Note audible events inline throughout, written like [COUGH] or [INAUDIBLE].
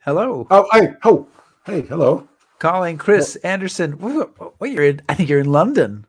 Hello. Oh, hey, oh, hey, hello. Calling Chris Anderson. What, what you're in? I think you're in London.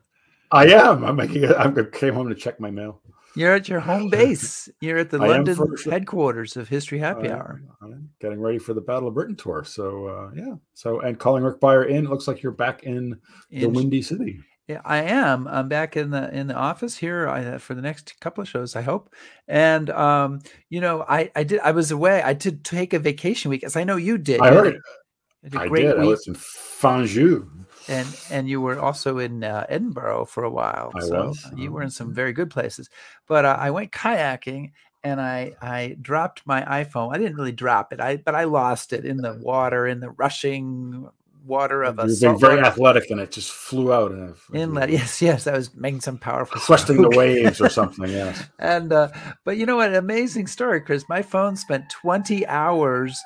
I am. I'm making. A, I came home to check my mail. You're at your home base. [LAUGHS] You're at the I London headquarters of History Happy I- Hour. I'm getting ready for the Battle of Britain tour. So uh, yeah. So and calling Rick Beyer in. It looks like you're back in the Windy City. Yeah, I am. I'm back in the in the office here I, for the next couple of shows, I hope. And um, you know, I I did. I was away. I did take a vacation week, as I know you did. I heard it. a- had a I did. I was in Fanjou. and and you were also in uh, Edinburgh for a while. I so was, uh, you were uh, in some very good places. But uh, I went kayaking. And I, I dropped my iPhone. I didn't really drop it, I but I lost it in the water, in the rushing water of a You've very athletic, and it just flew out and inlet. [LAUGHS] Yes, yes, I was making some powerful cresting the [LAUGHS] waves or something. Yes. And uh, but you know what? Amazing story, Chris. My phone spent 20 hours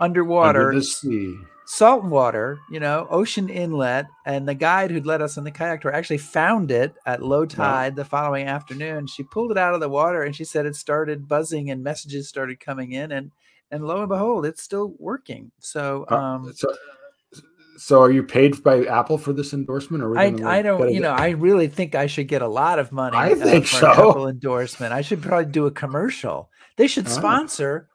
underwater, Under the sea. salt water, you know, ocean inlet, and the guide who'd led us on the kayak tour actually found it at low tide the following afternoon. She pulled it out of the water and she said it started buzzing and messages started coming in and and lo and behold, it's still working. So Uh, um so, so are you paid by Apple for this endorsement, or I, I don't, you know, I really think I should get a lot of money. I uh, think for an so. Apple endorsement. I should probably do a commercial. They should Ah. sponsor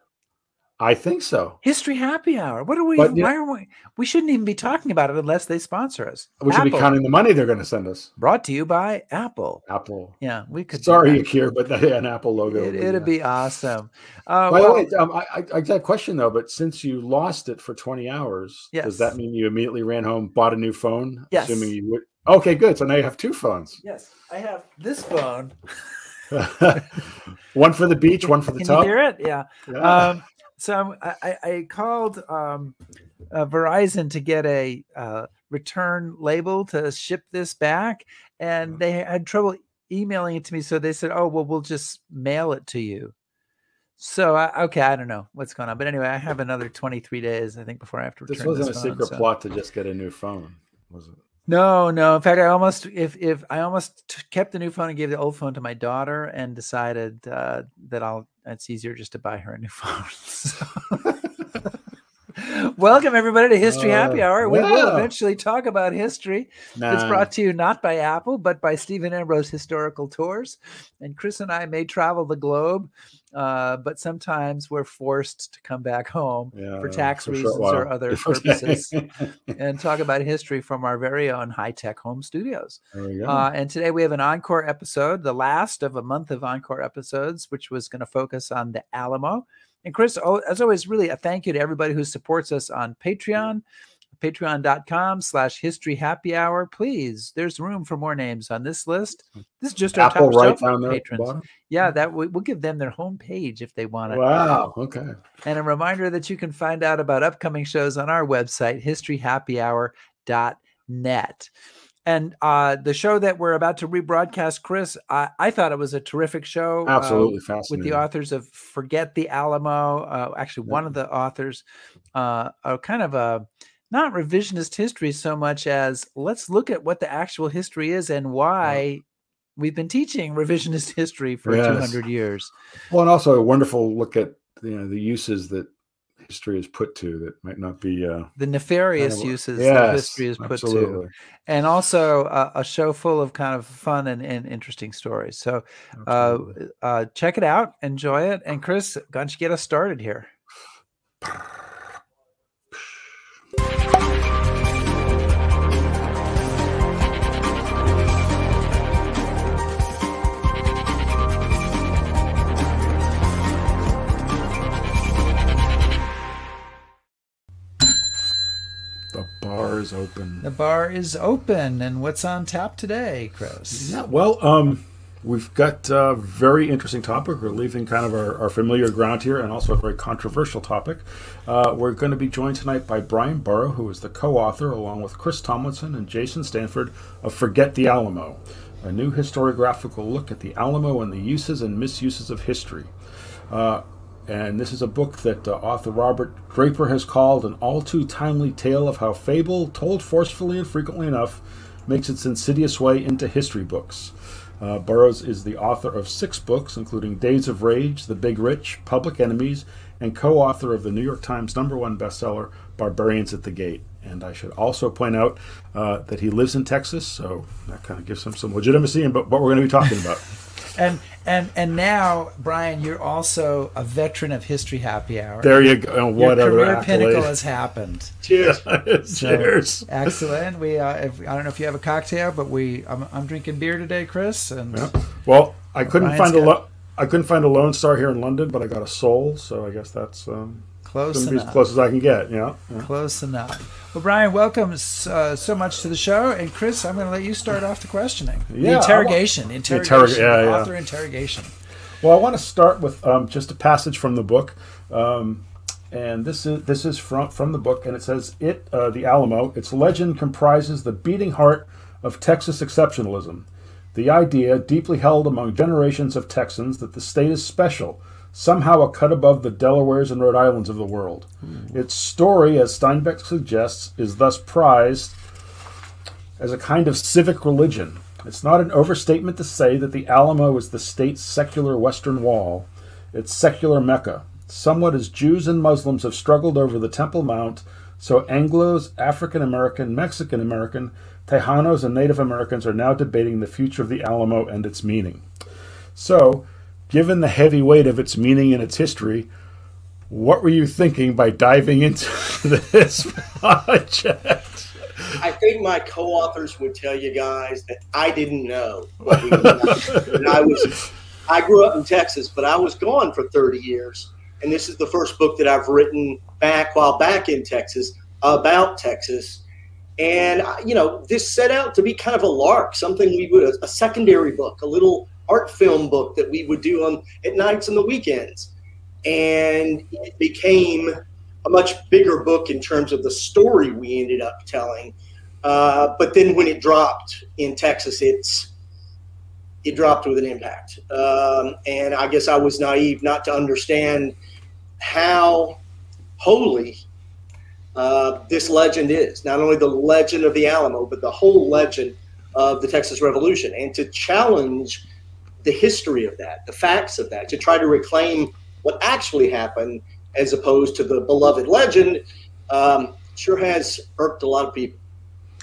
I think so. History Happy Hour. What are we? But, why are we? We shouldn't even be talking about it unless they sponsor us. We should be counting the money they're going to send us. Brought to you by Apple. Apple. Yeah, we could. Sorry, that. Akir, but the, an Apple logo. It, would it'd uh, be awesome. Uh, By well, the way, um, I, I, I got a question though. But since you lost it for 20 hours, Yes. does that mean you immediately ran home, bought a new phone? Yes. Assuming you would. Okay, good. So now you have two phones. yes, I have this phone. [LAUGHS] one for the beach, one for the Can top. you hear it? Yeah. Yeah. Um, so I'm- I, I, called um, uh, Verizon to get a uh, return label to ship this back, and Mhm. they had trouble emailing it to me. So they said, "Oh, well, we'll just mail it to you." So I, okay, I don't know what's going on, but anyway, I have another 23 days, I think, before I have to this wasn't a phone, secret so- plot to just get a new phone, was it? No, no. In fact, I almost if if I almost kept the new phone and gave the old phone to my daughter, and decided uh, that I'll it's easier just to buy her a new [LAUGHS] phone. So- Welcome everybody to History Happy Uh, Hour. We will eventually talk about history. It's brought to you not by Apple, but by Stephen Ambrose Historical Tours. And Chris and I may travel the globe, uh, but sometimes we're forced to come back home Yeah, for tax for reasons or other [LAUGHS] purposes [LAUGHS] and talk about history from our very own high tech home studios. there we go. Uh, and today we have an encore episode, the last of a month of encore episodes, which was going to focus on the Alamo. And Chris, oh, as always, really a thank you to everybody who supports us on Patreon, patreon.com slash history happy hour. Please, there's room for more names on this list. This is just our Apple top right shelf down there at the patrons. Yeah, that we, we'll give them their homepage if they want it. Wow. Okay. And a reminder that you can find out about upcoming shows on our website, historyhappyhour.net. And uh, the show that we're about to rebroadcast, Chris, I, I thought it was a terrific show. uh, Absolutely with the authors of Forget the Alamo. Uh, actually, one of the authors, uh, a kind of a not revisionist history so much as let's look at what the actual history is and why we've been teaching [LAUGHS] revisionist history for Yes. 200 years. Well, and also a wonderful look at you know the uses that history is put to that might not be uh, The nefarious kind of- uses that history is put to. and also uh, a show full of kind of fun and, and interesting stories. So uh, uh, check it out, enjoy it. And Chris, why don't you get us started here? [SIGHS] [LAUGHS] bar is open. The bar is open, and what's on tap today, Chris? Yeah, well, um, we've got a very interesting topic. We're leaving kind of our, our familiar ground here and also a very controversial topic. Uh, we're going to be joined tonight by Bryan Burrough, who is the co author, along with Chris Tomlinson and Jason Stanford, of Forget the Alamo, a new historiographical look at the Alamo and the uses and misuses of history. Uh, and this is a book that uh, author Robert Draper has called an all too timely tale of how fable, told forcefully and frequently enough, makes its insidious way into history books. Uh, Burroughs is the author of six books, including Days of Rage, The Big Rich, Public Enemies, and co author of the New York Times number one bestseller, Barbarians at the Gate. And I should also point out uh, that he lives in Texas, so that kind of gives him some legitimacy in what we're going to be talking about. [LAUGHS] and and and now, Bryan, you're also a veteran of History Happy Hour. There you go. And what Your other career accolade. pinnacle has happened. Cheers. [LAUGHS] So, Cheers. Excellent. We uh, if, I don't know if you have a cocktail, but we I'm, I'm drinking beer today, Chris. And Yeah. Well, I couldn't Bryan's find a lo- I couldn't find a Lone Star here in London, but I got a Sol, so I guess that's um, close be as enough. close as I can get. Yeah. yeah. Close enough. Well, Bryan, welcome uh, so much to the show, and Chris, I'm going to let you start off the questioning, Yeah, the I wa- interrogation, interrogation, yeah, yeah. author interrogation. Well, I want to start with um, just a passage from the book, um, and this is this is from from the book, and it says, "It uh, the Alamo. Its legend comprises the beating heart of Texas exceptionalism, the idea deeply held among generations of Texans that the state is special." Somehow a cut above the Delawares and Rhode Islands of the world. Its story, as Steinbeck suggests, is thus prized as a kind of civic religion. It's not an overstatement to say that the Alamo is the state's secular western wall, its secular Mecca. Somewhat as Jews and Muslims have struggled over the Temple Mount, so Anglos, African American, Mexican American, Tejanos, and Native Americans are now debating the future of the Alamo and its meaning. So, given the heavy weight of its meaning and its history, what were you thinking by diving into [LAUGHS] this project? I think my co-authors would tell you guys that I didn't know. and I was, I grew up in Texas, but I was gone for 30 years, and this is the first book that I've written back while back in Texas about Texas. And you know, this set out to be kind of a lark, something we would a secondary book, a little art film book that we would do on at nights and the weekends. And it became a much bigger book in terms of the story we ended up telling. Uh, but then when it dropped in Texas, it's it dropped with an impact. Um, and I guess I was naive not to understand how holy uh, this legend is. Not only the legend of the Alamo, but the whole legend of the Texas Revolution, and to challenge the history of that, the facts of that, to try to reclaim what actually happened as opposed to the beloved legend, um, sure has irked a lot of people.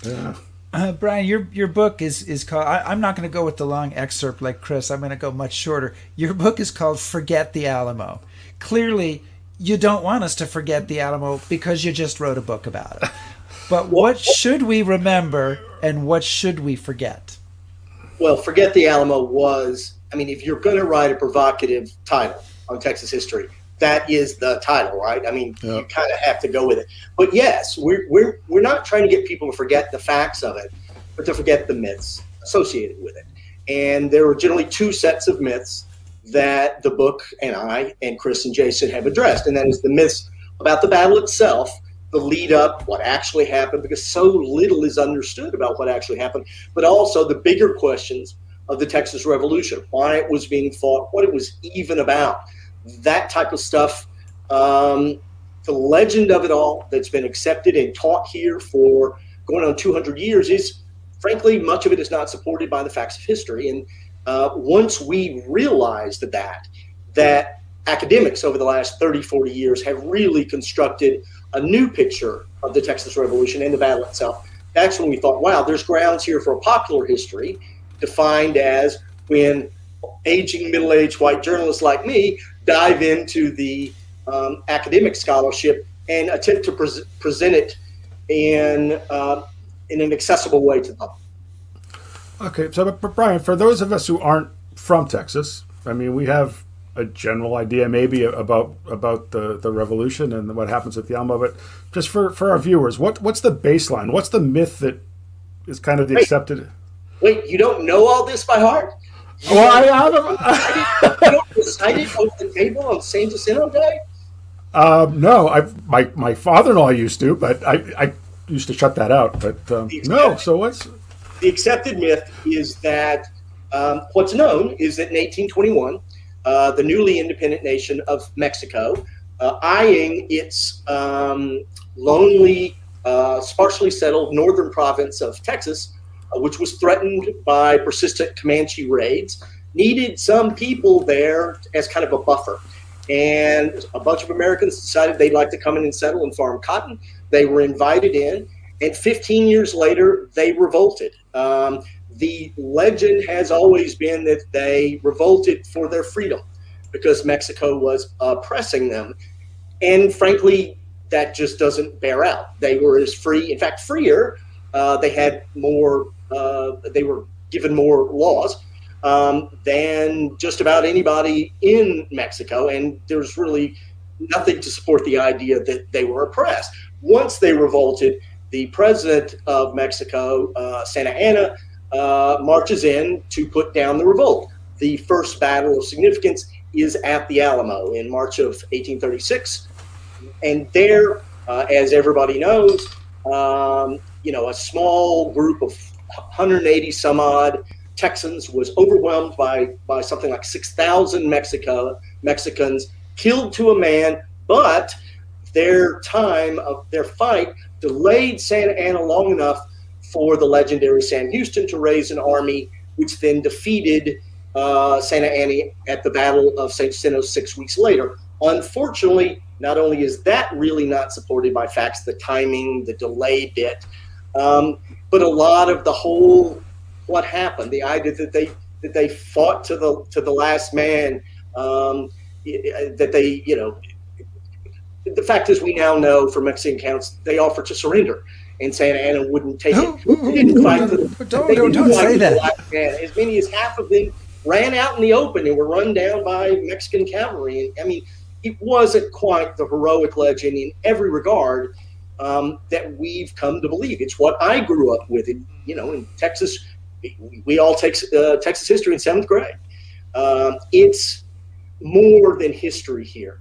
Yeah. Uh, Bryan, your your book is is called. I, I'm not going to go with the long excerpt like Chris. I'm going to go much shorter. Your book is called "Forget the Alamo." Clearly, you don't want us to forget the Alamo because you just wrote a book about it. But what should we remember and what should we forget? Well, Forget the Alamo was, I mean, if you're going to write a provocative title on Texas history, that is the title, right? I mean, Yeah. you kind of have to go with it. But yes, we're, we're, we're not trying to get people to forget the facts of it, but to forget the myths associated with it. And there were generally two sets of myths that the book and I and Chris and Jason have addressed, and that is the myths about the battle itself, the lead up, what actually happened, because so little is understood about what actually happened, but also the bigger questions of the Texas Revolution, why it was being fought, what it was even about, that type of stuff. Um, the legend of it all that's been accepted and taught here for going on 200 years is, frankly, much of it is not supported by the facts of history. And uh, once we realized that, that academics over the last 30, 40 years have really constructed a new picture of the Texas Revolution and the battle itself, that's when we thought, wow, there's grounds here for a popular history defined as when aging middle aged white journalists like me dive into the um, academic scholarship and attempt to pres present it in, uh, in an accessible way to the public. Okay, so Bryan, for those of us who aren't from Texas, I mean, we have a general idea maybe about about the, the revolution and what happens at the Alamo, but just for, for our viewers, what what's the baseline? What's the myth that is kind of the Wait. accepted? Wait, you don't know all this by heart? You Well, I have. [LAUGHS] you don't recite it over the table on San Jacinto Day? um, no, I my my father-in-law used to, but I I used to shut that out. But um, no, so what's The accepted myth is that um, what's known is that in 1821, uh, the newly independent nation of Mexico, uh, eyeing its um, lonely, uh, sparsely settled northern province of Texas, uh, which was threatened by persistent Comanche raids, needed some people there as kind of a buffer. And a bunch of Americans decided they'd like to come in and settle and farm cotton. They were invited in, and 15 years later, they revolted. Um, the legend has always been that they revolted for their freedom because Mexico was oppressing them. And frankly, that just doesn't bear out. They were as free, in fact, freer. Uh, they had more, uh, they were given more laws um, than just about anybody in Mexico. And there's really nothing to support the idea that they were oppressed. Once they revolted, the president of Mexico, uh, Santa Anna, uh, marches in to put down the revolt. The first battle of significance is at the Alamo in March of 1836. And there, uh, as everybody knows, um, you know, a small group of 180 some odd Texans was overwhelmed by, by something like 6,000 Mexico, Mexicans, killed to a man, but their time of their fight delayed Santa Anna long enough for the legendary Sam Houston to raise an army, which then defeated uh, Santa Anna at the Battle of San Jacinto six weeks later. Unfortunately, not only is that really not supported by facts, the timing, the delay bit, um, but a lot of the whole what happened, the idea that they that they fought to the to the last man, um, that they you know, the fact is we now know from Mexican accounts they offered to surrender and Santa Anna wouldn't take it. They didn't fight don't, don't, don't say that. As many as half of them ran out in the open and were run down by Mexican cavalry. And I mean, it wasn't quite the heroic legend in every regard um, that we've come to believe. It's what I grew up with. In, you know, in Texas, we all take uh, Texas history in seventh grade. Um, it's more than history here.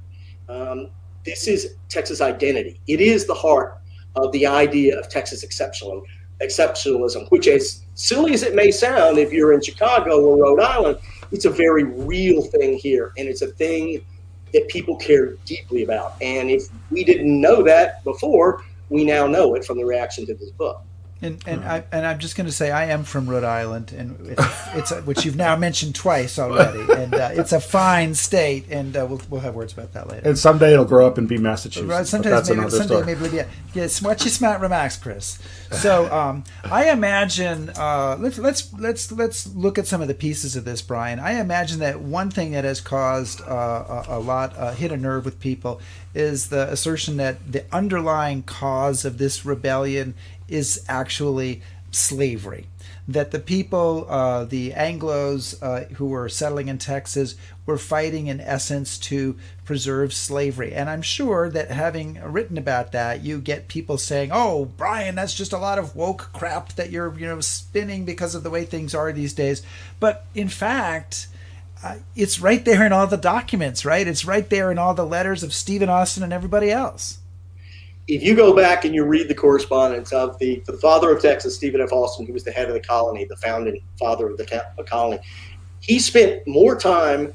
Um, this is Texas identity. It is the heart of the idea of Texas exceptionalism, exceptionalism, which, as silly as it may sound, if you're in Chicago or Rhode Island, it's a very real thing here, and it's a thing that people care deeply about. And if we didn't know that before, we now know it from the reaction to this book. And and I and I'm just going to say I am from Rhode Island, and it's, it's a, which you've now mentioned twice already, [LAUGHS] and uh, it's a fine state, and uh, we'll we'll have words about that later. And someday it'll grow up and be Massachusetts. Right, sometimes maybe someday story. maybe yeah. Yes, watch your smart remarks, Chris. So um, I imagine uh, let's let's let's let's look at some of the pieces of this, Bryan. I imagine that one thing that has caused uh, a, a, lot uh, hit a nerve with people is the assertion that the underlying cause of this rebellion is actually slavery. That the people, uh, the Anglos uh, who were settling in Texas, were fighting in essence to preserve slavery. And I'm sure that having written about that, you get people saying, "Oh, Bryan, that's just a lot of woke crap that you're, you know, spinning because of the way things are these days." But in fact, uh, it's right there in all the documents, right? It's right there in all the letters of Stephen Austin and everybody else if you go back and you read the correspondence of the, the father of Texas, Stephen F. Austin, who was the head of the colony, the founding father of the colony, he spent more time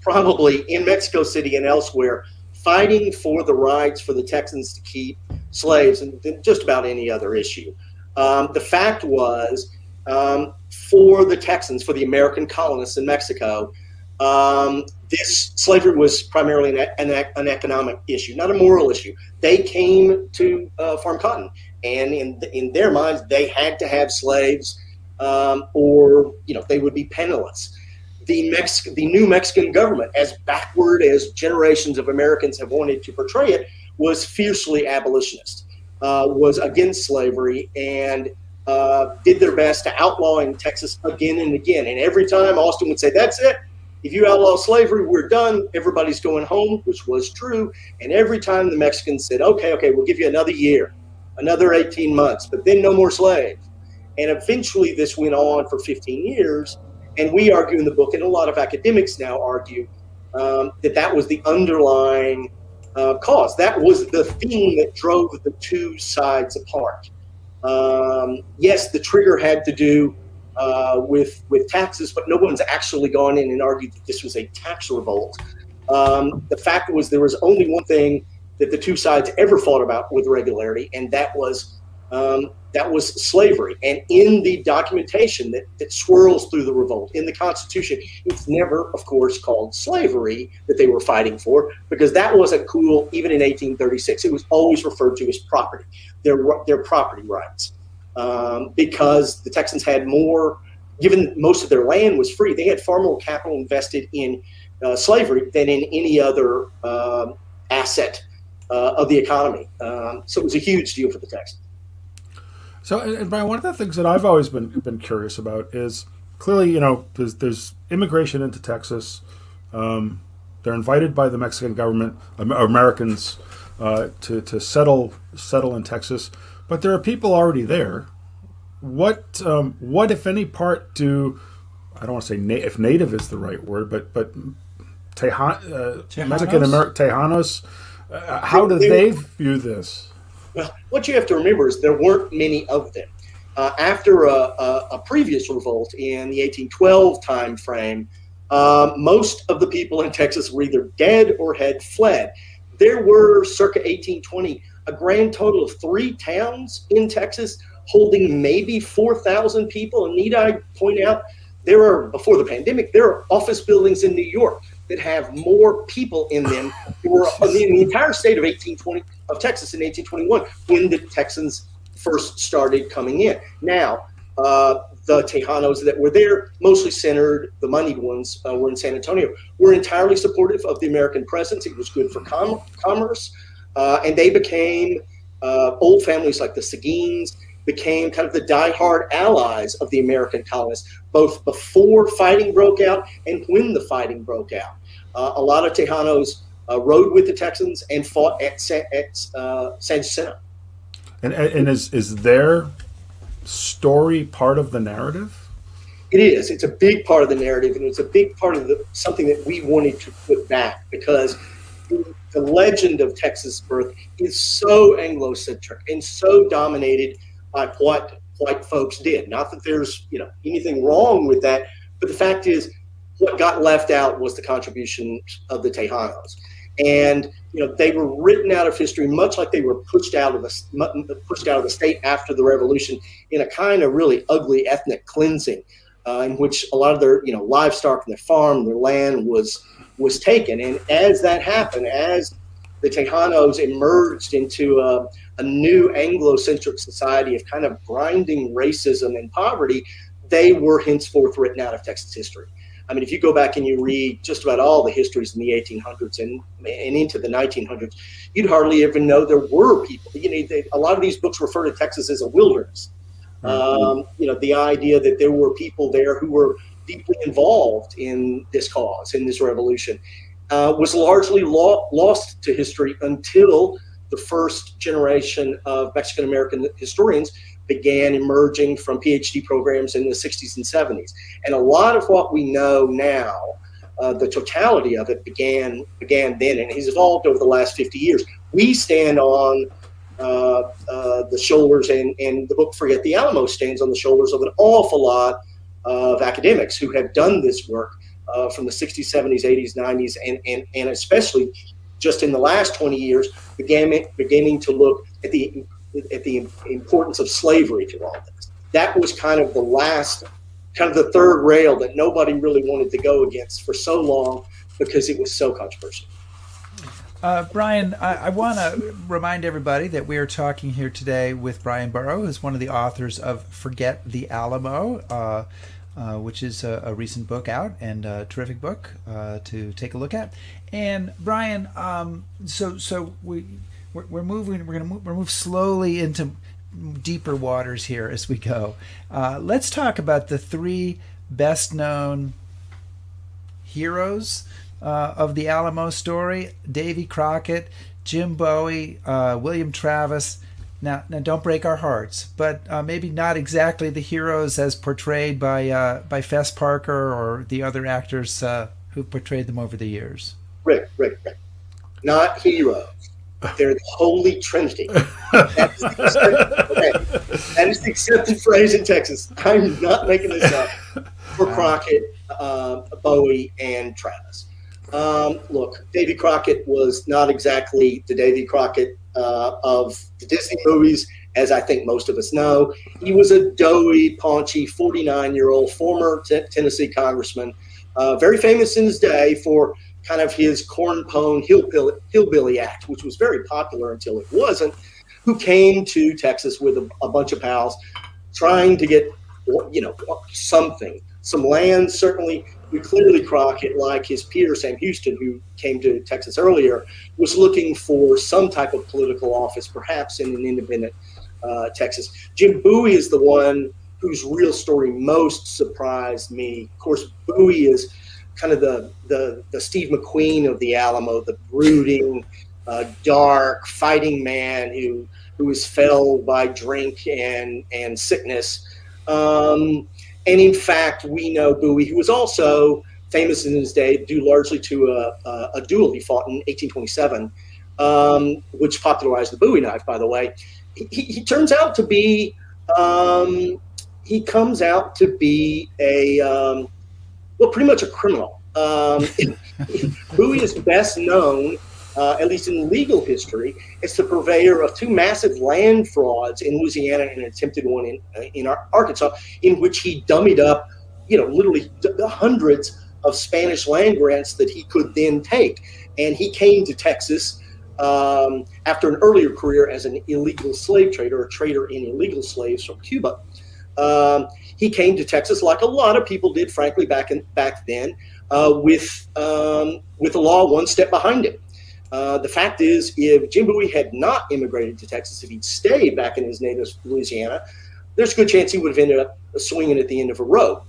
probably in Mexico City and elsewhere fighting for the rights for the Texans to keep slaves than just about any other issue. Um, the fact was, um, for the Texans, for the American colonists in Mexico, um, this slavery was primarily an, an, an, economic issue, not a moral issue. They came to uh, farm cotton, and in in their minds, they had to have slaves, um, or you know they would be penniless. The Mex- the new Mexican government, as backward as generations of Americans have wanted to portray it, was fiercely abolitionist, uh, was against slavery, and uh, did their best to outlaw in Texas again and again. And every time Austin would say, "That's it." If you outlaw slavery, we're done. Everybody's going home, which was true. And every time the Mexicans said, okay, okay, we'll give you another year, another 18 months, but then no more slaves. And eventually this went on for 15 years. And we argue in the book, and a lot of academics now argue, um, that that was the underlying uh, cause. That was the thing that drove the two sides apart. Um, yes, the trigger had to do uh, with with taxes, but no one's actually gone in and argued that this was a tax revolt. Um, the fact was there was only one thing that the two sides ever fought about with regularity, and that was um, that was slavery. And in the documentation that, that swirls through the revolt, in the Constitution, it's never, of course, called slavery that they were fighting for, because that wasn't cool even in 1836. It was always referred to as property, their, their property rights, um, because the Texans had more, given most of their land was free, they had far more capital invested in uh, slavery than in any other um, asset uh, of the economy. Um, so it was a huge deal for the Texans. So, and Bryan, one of the things that I've always been been curious about is clearly, you know, there's, there's immigration into Texas. Um, they're invited by the Mexican government, Americans, uh, to to settle settle in Texas, but there are people already there. What um, what if any part do I don't want to say na- if native is the right word, but but Tejan, uh, Mexican American Tejanos, uh, how do they view this? Well, what you have to remember is there weren't many of them. Uh, after a, a, a, previous revolt in the 1812 time frame, uh, most of the people in Texas were either dead or had fled. There were circa 1820 a grand total of three towns in Texas holding maybe 4,000 people. And need I point out, there are, before the pandemic, there are office buildings in New York that have more people in them [LAUGHS] in the entire state of 1820 of Texas in 1821 when the Texans first started coming in. Now, uh, the Tejanos that were there, mostly centered, the moneyed ones uh, were in San Antonio, were entirely supportive of the American presence. It was good for com- commerce. Uh, and they became uh, old families like the Seguins, became kind of the die-hard allies of the American colonists, both before fighting broke out and when the fighting broke out. Uh, a lot of Tejanos uh, rode with the Texans and fought at, Sa- at uh, San Jacinto. And, and is, is their story part of the narrative? It is. It's a big part of the narrative, and it's a big part of the something that we wanted to put back because the legend of Texas birth is so Anglo-centric and so dominated by what white folks did. Not that there's you know anything wrong with that, but the fact is, what got left out was the contribution of the Tejanos and you know they were written out of history much like they were pushed out of the pushed out of the state after the revolution in a kind of really ugly ethnic cleansing uh, in which a lot of their you know livestock and their farm their land was was taken and as that happened as the Tejanos emerged into a, a new Anglo-centric society of kind of grinding racism and poverty, they were henceforth written out of Texas history. I mean, if you go back and you read just about all the histories in the 1800s and, and into the 1900s, you'd hardly even know there were people. You know, they, a lot of these books refer to Texas as a wilderness. Mm-hmm. Um, you know, the idea that there were people there who were deeply involved in this cause, in this revolution, uh, was largely lo- lost to history until the first generation of Mexican American historians began emerging from PhD programs in the 60s and 70s. And a lot of what we know now, uh, the totality of it began began then, and has evolved over the last 50 years. We stand on uh, uh, the shoulders, and, and the book Forget the Alamo stands on the shoulders of an awful lot of academics who have done this work uh, from the 60s, 70s, 80s, 90s, and, and, and especially just in the last 20 years, began, beginning to look at the at the importance of slavery to all this. That was kind of the last, kind of the third rail that nobody really wanted to go against for so long because it was so controversial. Uh, Bryan, I, I want to remind everybody that we are talking here today with Bryan Burrough, who's one of the authors of Forget the Alamo, uh, uh, which is a, a, recent book out and a terrific book uh, to take a look at. And Bryan, um, so so we we're, we're moving. We're gonna move, we're move slowly into deeper waters here as we go. Uh, let's talk about the three best known heroes uh, of the Alamo story: Davy Crockett, Jim Bowie, uh, William Travis. Now, now, don't break our hearts, but uh, maybe not exactly the heroes as portrayed by uh, by Fess Parker or the other actors uh, who portrayed them over the years. Rick, Rick, Rick. Not heroes. They're the Holy Trinity. That is, okay. that is the accepted phrase in Texas. I'm not making this up. For [LAUGHS] Crockett, uh, Bowie, and Travis. Um, look, Davy Crockett was not exactly the Davy Crockett uh, of the Disney movies as I think most of us know. He was a doughy, paunchy, 49 year old former t- Tennessee congressman, uh, very famous in his day for kind of his cornpone hillbilly, hillbilly act, which was very popular until it wasn't, who came to Texas with a, a bunch of pals trying to get, you know, something, some land, certainly we clearly Crockett, like his peer Sam Houston, who came to Texas earlier, was looking for some type of political office, perhaps in an independent uh, Texas. Jim Bowie is the one whose real story most surprised me. Of course, Bowie is kind of the the, the Steve McQueen of the Alamo, the brooding, uh, dark, fighting man who who was felled by drink and and sickness. Um, and in fact, we know Bowie, who was also famous in his day, due largely to a, a, a duel he fought in 1827, um, which popularized the Bowie knife, by the way. He, he turns out to be, um, he comes out to be a, um, well, pretty much a criminal. Um, [LAUGHS] Bowie is best known uh, at least in legal history, as the purveyor of two massive land frauds in Louisiana and an attempted one in, uh, in Arkansas, in which he dummied up, you know, literally hundreds of Spanish land grants that he could then take. And he came to Texas um, after an earlier career as an illegal slave trader, a trader in illegal slaves from Cuba. Um, he came to Texas like a lot of people did, frankly, back in, back then, uh, with um, with the law one step behind him. Uh, the fact is, if Jim Bowie had not immigrated to Texas, if he'd stayed back in his native Louisiana, there's a good chance he would have ended up swinging at the end of a rope.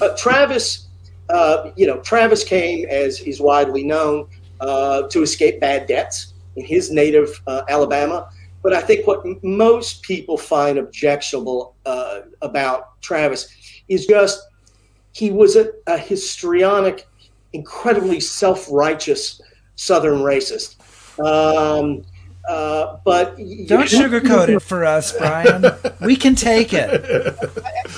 Uh, Travis, uh, you know, Travis came, as is widely known, uh, to escape bad debts in his native uh, Alabama. But I think what m- most people find objectionable about Travis is just he was a, a histrionic, incredibly self righteous Southern racist. Um, uh, but don't sugarcoat it for us, [LAUGHS] Bryan. we can take it.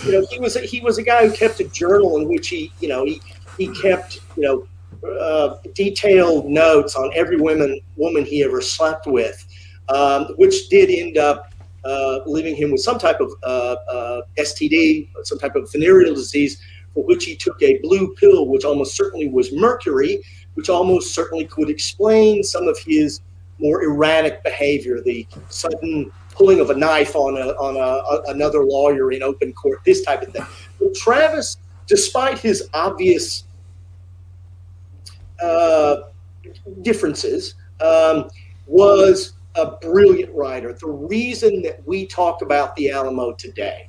You know, he was a, he was a guy who kept a journal in which he, you know, he he kept you know uh, detailed notes on every woman woman he ever slept with, um, which did end up uh, leaving him with some type of uh, uh, STD, some type of venereal disease, for which he took a blue pill, which almost certainly was mercury, which almost certainly could explain some of his more erratic behavior, the sudden pulling of a knife on a, on a, a, another lawyer in open court, this type of thing. But Travis, despite his obvious uh, differences, um, was a brilliant writer. The reason that we talk about the Alamo today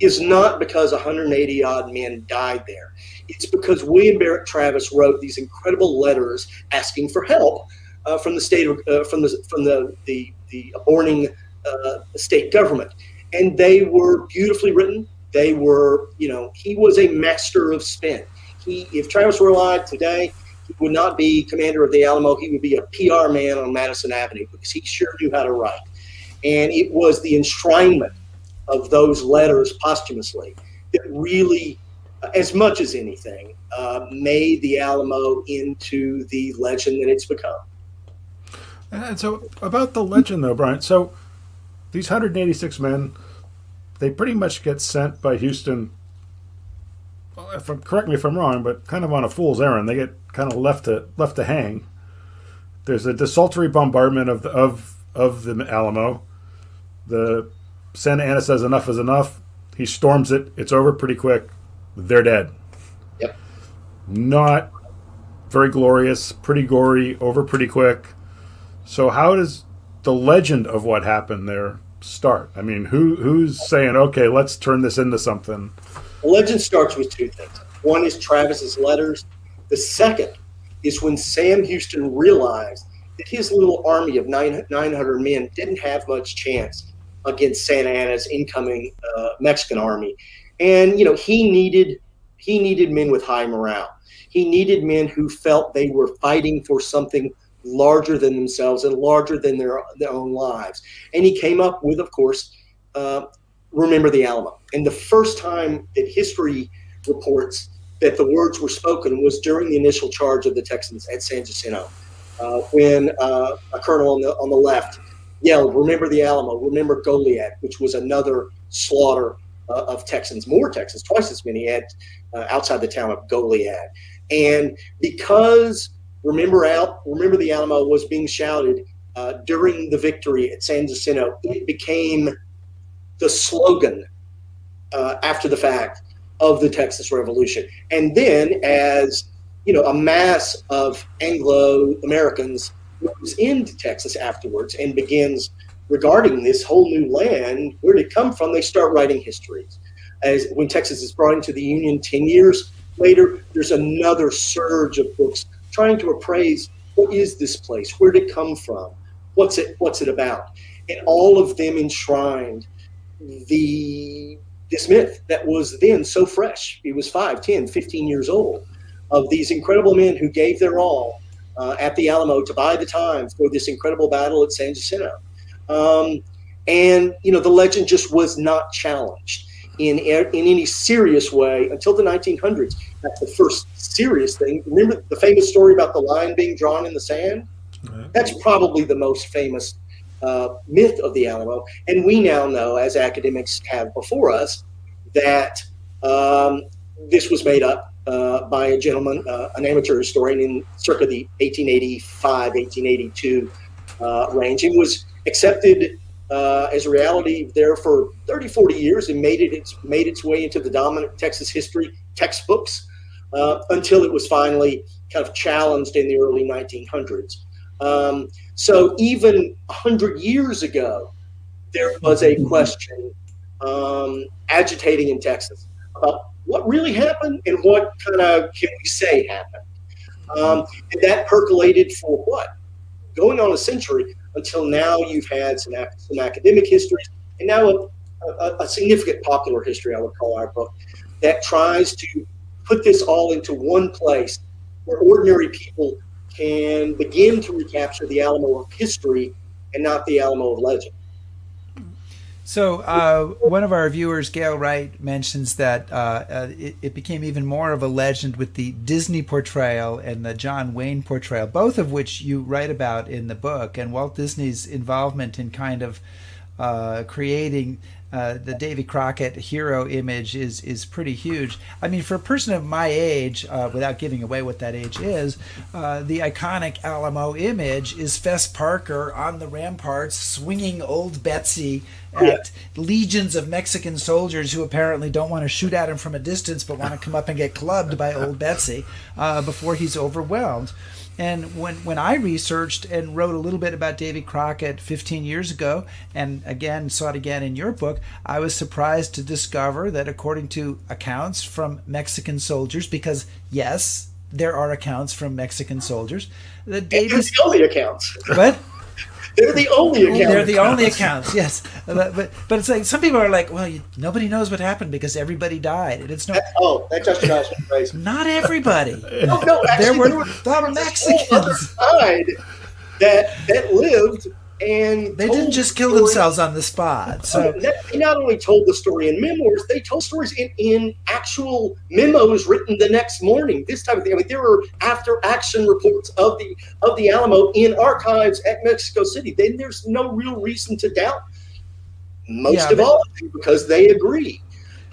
is not because 180 odd men died there. It's because William Barrett Travis wrote these incredible letters asking for help uh, from the state uh, from the from the the, the aborting uh, state government, and they were beautifully written. They were, you know, he was a master of spin. He, if Travis were alive today, he would not be commander of the Alamo. He would be a PR man on Madison Avenue because he sure knew how to write. And it was the enshrinement of those letters posthumously that really, as much as anything, uh, made the Alamo into the legend that it's become. And so, about the legend, though, Bryan. So, these 186 men, they pretty much get sent by Houston. I'm, correct me if I'm wrong, but kind of on a fool's errand. They get kind of left to left to hang. There's a desultory bombardment of the, of of the Alamo. The Santa Anna says enough is enough. He storms it. It's over pretty quick. They're dead. Yep. Not very glorious, pretty gory, over pretty quick. So how does the legend of what happened there start? I mean, who who's saying, okay, let's turn this into something? The legend starts with two things. One is Travis's letters. The second is when Sam Houston realized that his little army of 900 men didn't have much chance against Santa Anna's incoming uh, Mexican army, and you know he needed he needed men with high morale. He needed men who felt they were fighting for something larger than themselves and larger than their their own lives. And he came up with, of course, uh, remember the Alamo. And the first time that history reports that the words were spoken was during the initial charge of the Texans at San Jacinto, uh, when uh, a colonel on the on the left yelled, "Remember the Alamo! Remember Goliad," which was another slaughter uh, of Texans, more Texans, twice as many at uh, outside the town of Goliad. And because remember out, remember the Alamo was being shouted uh, during the victory at San Jacinto, it became the slogan uh, after the fact of the Texas Revolution. And then, as you know, a mass of Anglo Americans moves into Texas afterwards and begins regarding this whole new land, where did it come from? They start writing histories. As when Texas is brought into the Union 10 years later, there's another surge of books trying to appraise what is this place? Where did it come from? What's it what's it about? And all of them enshrined the this myth that was then so fresh. It was 5, 10, 15 years old of these incredible men who gave their all uh, at the Alamo to buy the time for this incredible battle at San Jacinto. Um, and you know the legend just was not challenged in in any serious way until the 1900s. That's the first serious thing. Remember the famous story about the line being drawn in the sand? That's probably the most famous uh, myth of the Alamo. And we now know, as academics have before us, that um, this was made up uh, by a gentleman, uh, an amateur historian in circa the 1885, 1882 uh, range, and was accepted uh, as reality there for 30, 40 years and made it its, made its way into the dominant Texas history textbooks uh, until it was finally kind of challenged in the early 1900s. Um, so even 100 years ago, there was a question um, agitating in Texas about what really happened and what kind of can we say happened. Um, and that percolated for what? Going on a century until now you've had some, some academic histories and now a, a, a significant popular history, I would call our book, that tries to put this all into one place where ordinary people can begin to recapture the Alamo of history and not the Alamo of legend. So, uh, one of our viewers, Gail Wright, mentions that uh, uh, it, it, became even more of a legend with the Disney portrayal and the John Wayne portrayal, both of which you write about in the book, and Walt Disney's involvement in kind of uh, creating uh, the Davy Crockett hero image is is pretty huge. I mean, for a person of my age, uh, without giving away what that age is, uh, the iconic Alamo image is Fess Parker on the ramparts swinging old Betsy at legions of Mexican soldiers who apparently don't want to shoot at him from a distance, but want to come up and get clubbed by old Betsy uh, before he's overwhelmed. And when, when I researched and wrote a little bit about Davy Crockett 15 years ago, and again saw it again in your book, I was surprised to discover that according to accounts from Mexican soldiers, because yes, there are accounts from Mexican soldiers, that Davy. the only accounts. What? [LAUGHS] They're the only accounts. They're the only accounts. Yes, but but, but it's like some people are like, well, you, nobody knows what happened because everybody died, and it's no. That, oh, that justifies my phrase. Not everybody. [LAUGHS] no, no. Actually, there were, there were Mexicans side that that lived and they didn't just kill themselves on the spot. So they not only told the story in memoirs, they told stories in, in actual memos written the next morning. This type of thing. I mean, there were after action reports of the of the Alamo in archives at Mexico City. Then there's no real reason to doubt most yeah, of but, all because they agree.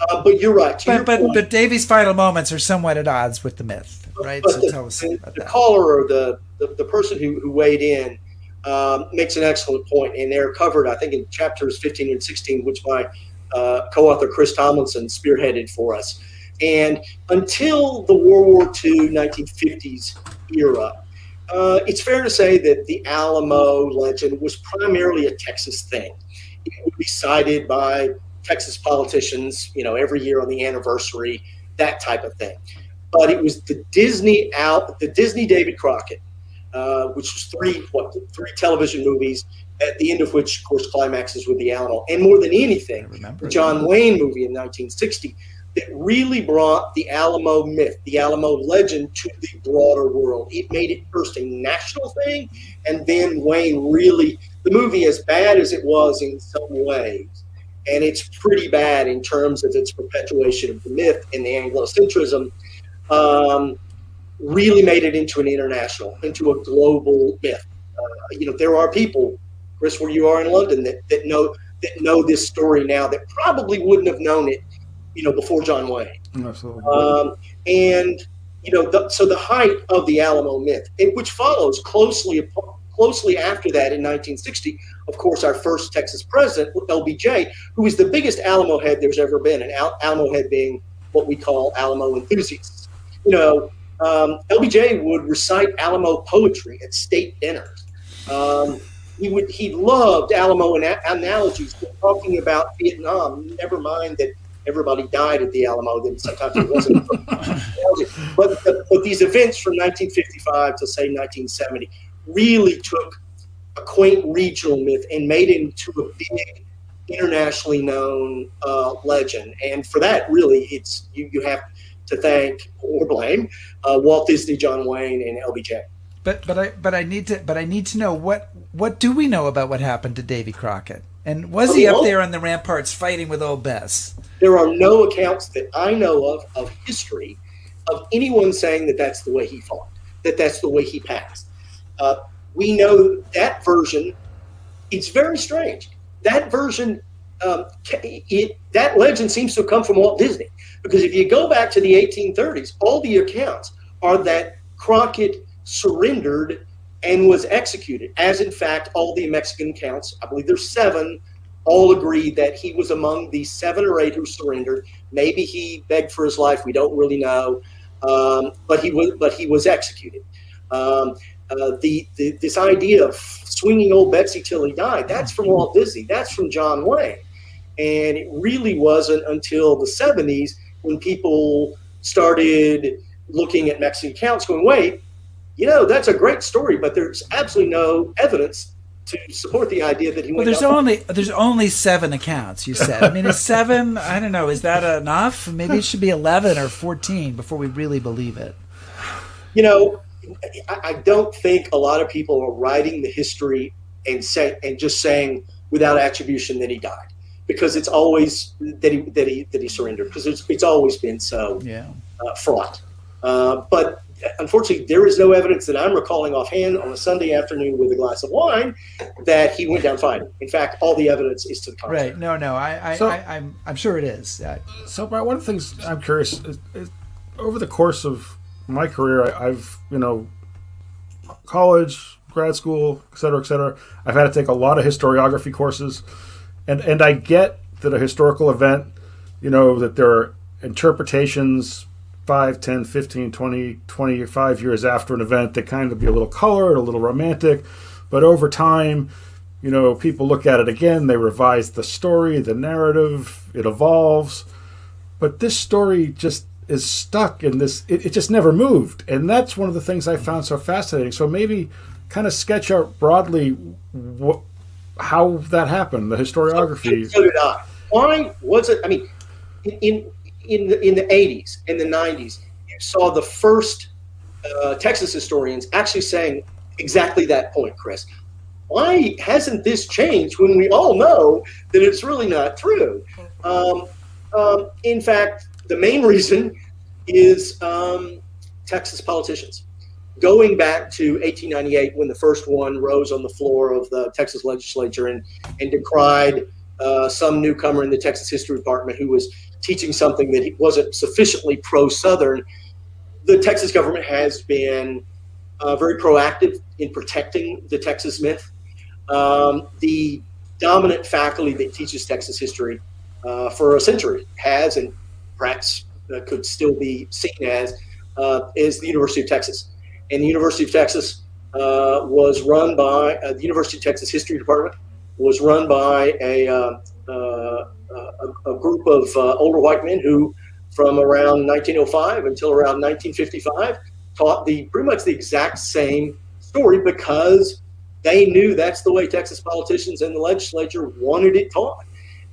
Uh, but you're right. But but, point, but Davy's final moments are somewhat at odds with the myth, right? So the, tell us the that. caller or the, the, the person who, who weighed in um, makes an excellent point, and they're covered, I think, in chapters 15 and 16, which my uh, co-author Chris Tomlinson spearheaded for us. And until the World War II 1950s era, uh, it's fair to say that the Alamo legend was primarily a Texas thing. It would be cited by Texas politicians, you know, every year on the anniversary, that type of thing. But it was the Disney out, the Disney David Crockett uh, which was three what three television movies. At the end of which, of course, climaxes with the Alamo, and more than anything, the John Wayne movie in 1960 that really brought the Alamo myth, the Alamo legend to the broader world. It made it first a national thing, and then Wayne really, the movie, as bad as it was in some ways, and it's pretty bad in terms of its perpetuation of the myth and the Anglocentrism. Um, really made it into an international, into a global myth. Uh, you know, there are people Chris, where you are in London, that, that know that know this story now that probably wouldn't have known it, you know, before John Wayne. Absolutely. Um, and you know, the, so the height of the Alamo myth, which follows closely closely after that in 1960, of course, our first Texas president, LBJ, who is the biggest Alamo head there's ever been, and Al- Alamo head being what we call Alamo enthusiasts. You know, um, LBJ would recite Alamo poetry at state dinners. Um, he would he loved Alamo and analogies, talking about Vietnam. Never mind that everybody died at the Alamo. Then sometimes it wasn't. [LAUGHS] but, but these events from 1955 to say 1970 really took a quaint regional myth and made it into a big internationally known uh, legend. And for that, really, it's you, you have to thank or blame uh, Walt Disney, John Wayne, and LBJ. But but I but I need to but I need to know what what do we know about what happened to Davy Crockett? And was he up there on the ramparts fighting with old Bess? There are no accounts that I know of of history of anyone saying that that's the way he fought, that that's the way he passed. Uh, we know that version. It's very strange. That version, um, it, that legend seems to come from Walt Disney because if you go back to the 1830s, all the accounts are that Crockett surrendered and was executed, as in fact all the Mexican accounts, I believe there's seven, all agree that he was among the seven or eight who surrendered. Maybe he begged for his life. We don't really know, um, but he was but he was executed. Um, uh, the, the, this idea of swinging old Betsy till he died that's from Walt Disney. That's from John Wayne, and it really wasn't until the 70s when people started looking at Mexican accounts, going, "Wait, you know, that's a great story, but there's absolutely no evidence to support the idea that he well, there's only there's only seven accounts. You said. I mean, is seven? [LAUGHS] I don't know. Is that enough? Maybe it should be eleven or fourteen before we really believe it. You know, I don't think a lot of people are writing the history and say and just saying without attribution that he died because it's always that he that he that he surrendered because it's it's always been so yeah. uh, fraught. Uh, but unfortunately, there is no evidence that I'm recalling offhand on a Sunday afternoon with a glass of wine that he went down fighting. In fact, all the evidence is to the contrary. Right? No, no. I, I, so, I am I'm, I'm sure it is. Uh, so, Bryan, one of the things I'm curious is, is over the course of my career, I, have you know, college, grad school, et cetera, et cetera. I've had to take a lot of historiography courses, and and I get that a historical event, you know, that there are interpretations 5, 10, 15, 20, 25 years after an event that kind of be a little colored, a little romantic. But over time, you know, people look at it again, they revise the story, the narrative, it evolves. But this story just is stuck in this, it, it just never moved. And that's one of the things I found so fascinating. So maybe kind of sketch out broadly what, how that happened, the historiography. So, did I. Why was it? I mean, in in the in the 80s in the 90s you saw the first uh, texas historians actually saying exactly that point chris why hasn't this changed when we all know that it's really not true um, um, in fact the main reason is um, texas politicians going back to 1898 when the first one rose on the floor of the texas legislature and, and decried uh, some newcomer in the texas history department who was teaching something that he wasn't sufficiently pro Southern, the Texas government has been uh, very proactive in protecting the Texas myth. Um, the dominant faculty that teaches Texas history uh, for a century has, and perhaps uh, could still be seen as, uh, is the University of Texas. And the University of Texas uh, was run by uh, the University of Texas History Department was run by a a, a group of uh, older white men who, from around 1905 until around 1955, taught the pretty much the exact same story because they knew that's the way Texas politicians and the legislature wanted it taught.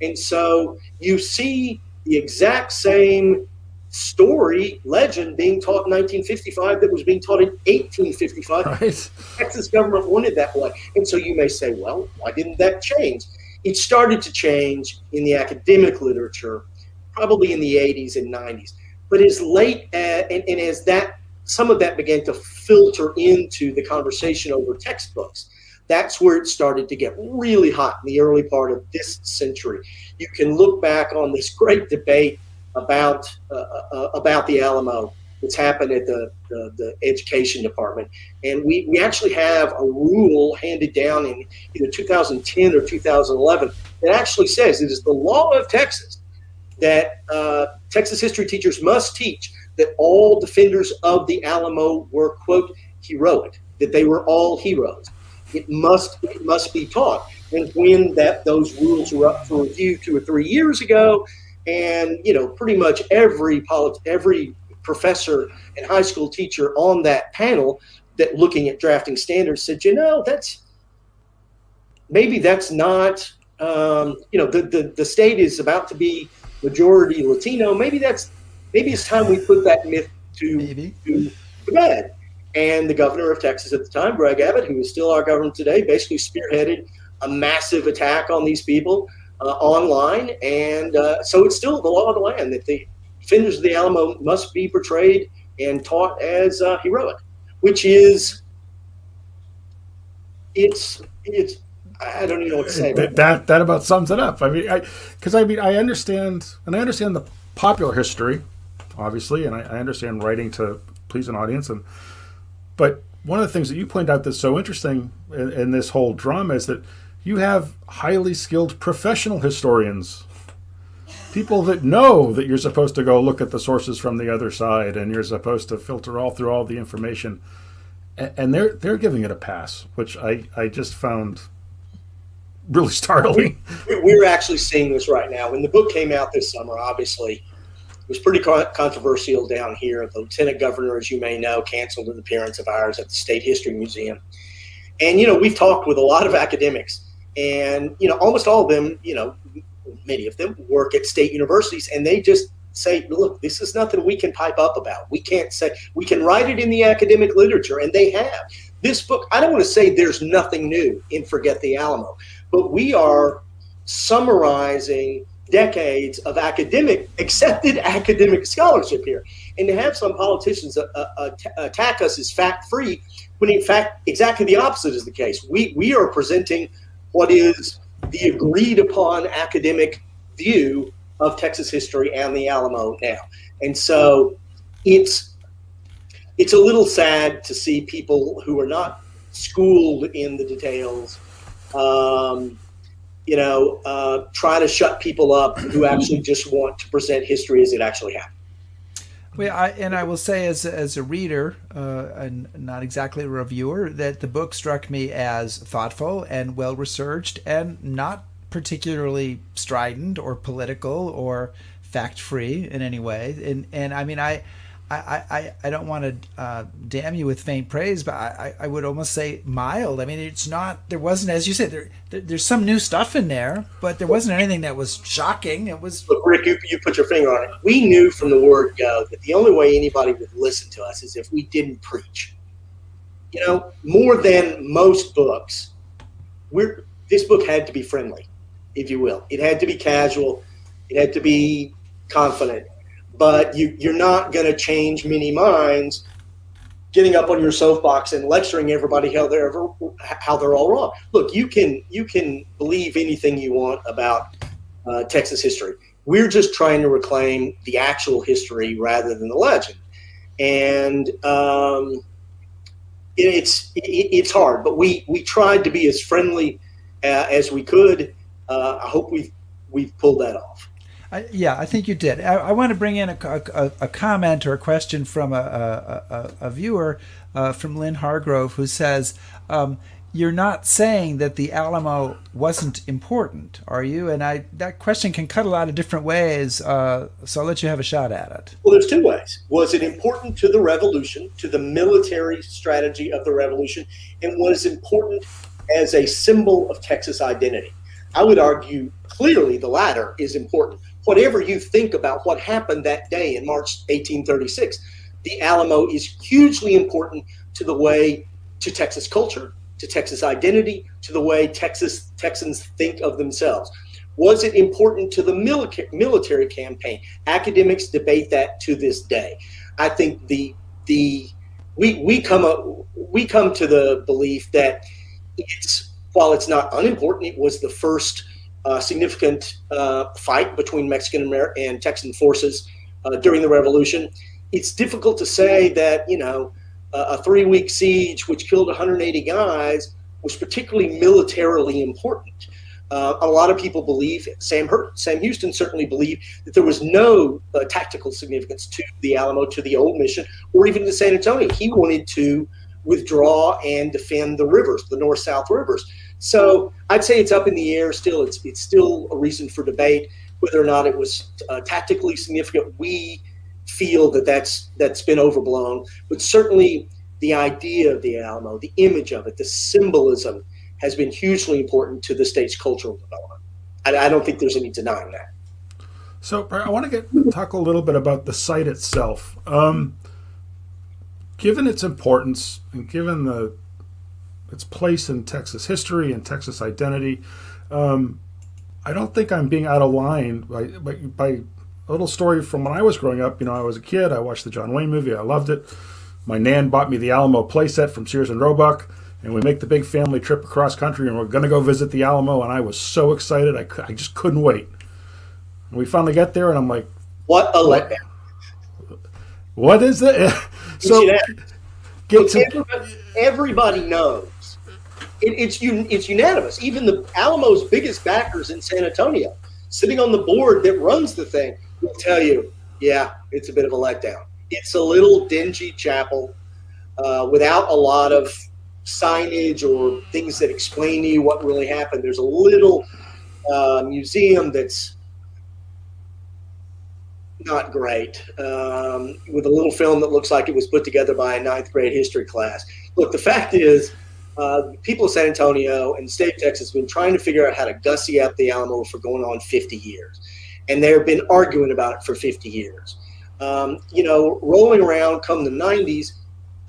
And so you see the exact same story, legend being taught in 1955 that was being taught in 1855. Right. Texas government wanted that way. And so you may say, well, why didn't that change? it started to change in the academic literature, probably in the 80s and 90s. But as late as, and, and as that some of that began to filter into the conversation over textbooks, That's where it started to get really hot in the early part of this century. You can look back on this great debate about uh, uh, about the Alamo that's happened at the, the, the, education department. And we, we actually have a rule handed down in either 2010 or 2011 that actually says it is the law of Texas that uh, Texas history teachers must teach that all defenders of the Alamo were, quote, heroic, that they were all heroes. It must, it must be taught. And when that those rules were up for review two or three years ago, and you know, pretty much every polit- every professor and high school teacher on that panel that looking at drafting standards said, you know, that's maybe that's not, um, you know, the, the, the state is about to be majority Latino. Maybe that's, maybe it's time we put that myth to, maybe. to, bed. And the governor of Texas at the time, Greg Abbott, who is still our governor today, basically spearheaded a massive attack on these people online. And uh, so it's still the law of the land that the defenders of the Alamo must be portrayed and taught as uh, heroic, which is it's it's I don't even know what to say. That that, that about sums it up. I mean, I because I mean I understand and I understand the popular history, obviously, and I, I understand writing to please an audience, and but one of the things that you point out that's so interesting in, in this whole drama is that you have highly skilled professional historians. People that know that you're supposed to go look at the sources from the other side and you're supposed to filter all through all the information. And they're they're giving it a pass which i i just found really [LAUGHS] startling. We're actually seeing this right now. When the book came out this summer obviously it was pretty controversial down here. The lieutenant governor as you may know canceled an appearance of ours at the state history museum. And you know we've talked with a lot of academics and you know almost all of them you know many of them work at state universities and they just say look this is nothing we can pipe up about. We can't say we can write it in the academic literature and they have. This book i don't want to say there's nothing new in forget the alamo but we are summarizing decades of academic accepted academic scholarship here. And to have some politicians uh, uh, attack us as fact free when in fact exactly the opposite is the case. We we are presenting what is the agreed upon academic view of Texas history and the Alamo now. And so it's it's a little sad to see people who are not schooled in the details, um, you know, uh, try to shut people up who actually just want to present history as it actually happened. Well, I, and I will say, as as a reader uh, and not exactly a reviewer, that the book struck me as thoughtful and well researched, and not particularly strident or political or fact free in any way. And and I mean, I I, I, I don't want to uh, damn you with faint praise, but I, I would almost say mild. I mean, it's not, there wasn't, as you said, there, there there's some new stuff in there, but there wasn't anything that was shocking. It was. Look, Rick, you, you put your finger on it. We knew from the word go that the only way anybody would listen to us is if we didn't preach. You know, more than most books, we're, this book had to be friendly, if you will. It had to be casual. It had to be confident but you, you're not going to change many minds getting up on your soapbox and lecturing everybody how they're ever, how they're all wrong. Look, you can you can believe anything you want about uh, Texas history. We're just trying to reclaim the actual history rather than the legend, and um, it, it's it, it's hard. But we we tried to be as friendly uh, as we could. Uh, I hope we've we've pulled that off. I, yeah, I think you did. I, I want to bring in a, a, a, comment or a question from a, a, viewer uh, from Lynn Hargrove who says, um, "You're not saying that the Alamo wasn't important, are you?" And I that question can cut a lot of different ways. Uh, so I'll let you have a shot at it. Well, there's two ways. Was it important to the revolution, to the military strategy of the revolution, and was important as a symbol of Texas identity? I would argue clearly the latter is important whatever you think about what happened that day in March 1836, the Alamo is hugely important to the way to Texas culture, to Texas identity, to the way Texas Texans think of themselves. Was it important to the military campaign? Academics debate that to this day. I think the the we we come up, we come to the belief that it's while it's not unimportant, it was the first uh, significant uh, fight between Mexican and Texan forces uh, during the Revolution. It's difficult to say that you know a three-week siege which killed 180 guys was particularly militarily important. Uh, a lot of people believe, Sam, Hurt, Sam Houston certainly believed, that there was no uh, tactical significance to the Alamo, to the old mission, or even to San Antonio. He wanted to withdraw and defend the rivers, the north south rivers. So I'd say it's up in the air still. It's, it's still a reason for debate whether or not it was uh, tactically significant. We feel that that's, that's been overblown, but certainly the idea of the Alamo, the image of it, the symbolism has been hugely important to the state's cultural development. I, I don't think there's any denying that. So I want to get talk a little bit about the site itself. Um, given its importance and given the its place in Texas history and Texas identity, um, I don't think I'm being out of line by, by, by a little story from when I was growing up. You know, I was a kid. I watched the John Wayne movie. I loved it. My nan bought me the Alamo playset from Sears and Roebuck and we make the big family trip across country and we're going to go visit the Alamo. And I was so excited. I, I just couldn't wait. And we finally get there and I'm like, what a letdown. What is it? [LAUGHS] so get some, everybody, everybody, knows. It, it's, it's unanimous. Even the Alamo's biggest backers in San Antonio, sitting on the board that runs the thing, will tell you, yeah, it's a bit of a letdown. It's a little dingy chapel uh, without a lot of signage or things that explain to you what really happened. There's a little uh, museum that's not great um, with a little film that looks like it was put together by a ninth grade history class. Look, the fact is, uh, people of San Antonio and the state of Texas have been trying to figure out how to gussy out the Alamo for going on 50 years. And they've been arguing about it for 50 years. Um, you know, rolling around come the 90s,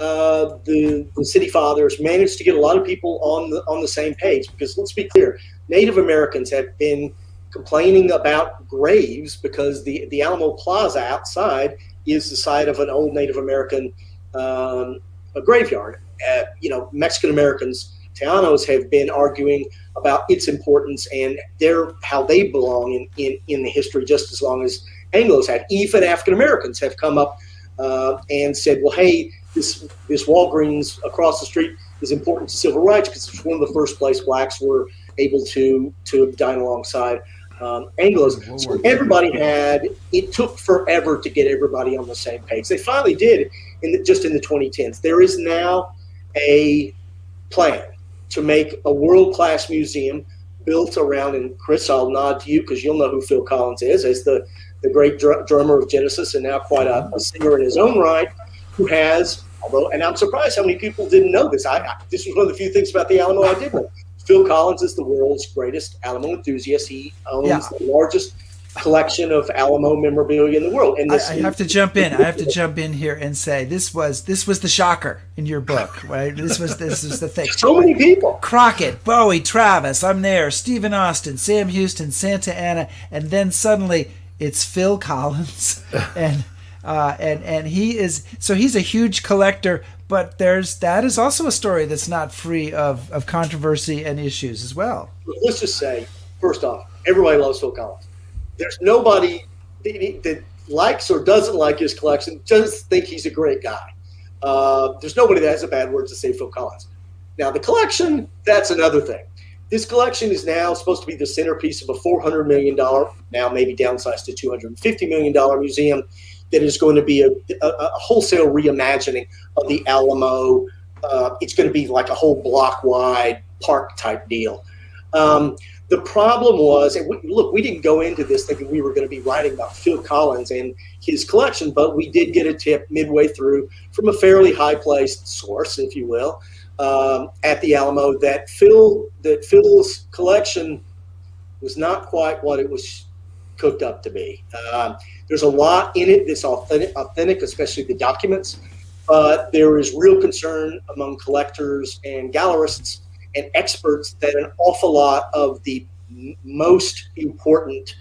uh, the, the city fathers managed to get a lot of people on the on the same page because let's be clear, Native Americans have been complaining about graves because the the Alamo Plaza outside is the site of an old Native American um, a graveyard. Uh, you know, Mexican Americans, Tejanos, have been arguing about its importance and their how they belong in, in, in the history just as long as Anglos have. Even African Americans have come up uh, and said, well, hey, this this Walgreens across the street is important to civil rights because it's one of the first place blacks were able to to dine alongside um, Anglos. So everybody had. It took forever to get everybody on the same page. They finally did in the, just in the 2010s. There is now a plan to make a world class museum built around. And Chris, I'll nod to you because you'll know who Phil Collins is as the the great dr- drummer of Genesis and now quite a, a singer in his own right who has, although, and I'm surprised how many people didn't know this. I, I this was one of the few things about the Alamo I did know. Phil Collins is the world's greatest Alamo enthusiast. He owns yeah. the largest collection of Alamo memorabilia in the world. And this, I, I, have to jump in. I have to jump in here and say this was this was the shocker in your book, right? This was this is the thing. So many people: Crockett, Bowie, Travis. I'm there. Stephen Austin, Sam Houston, Santa Anna, and then suddenly it's Phil Collins [LAUGHS] and uh, and and he is so he's a huge collector. But there's that is also a story that's not free of, of controversy and issues as well. Let's just say, first off, everybody loves Phil Collins. There's nobody that likes or doesn't like his collection, just think he's a great guy. Uh, there's nobody that has a bad word to say Phil Collins. Now, the collection, that's another thing. This collection is now supposed to be the centerpiece of a $400 million, now maybe downsized to $250 million museum that is going to be a, a, a wholesale reimagining of the Alamo. Uh, it's going to be like a whole block wide park type deal. Um, the problem was, and we, look, we didn't go into this thinking we were going to be writing about Phil Collins and his collection, but we did get a tip midway through from a fairly high placed source, if you will, um, at the Alamo that Phil that Phil's collection was not quite what it was cooked up to be. Um, there's a lot in it that's authentic, authentic, especially the documents. But there is real concern among collectors and gallerists and experts that an awful lot of the most important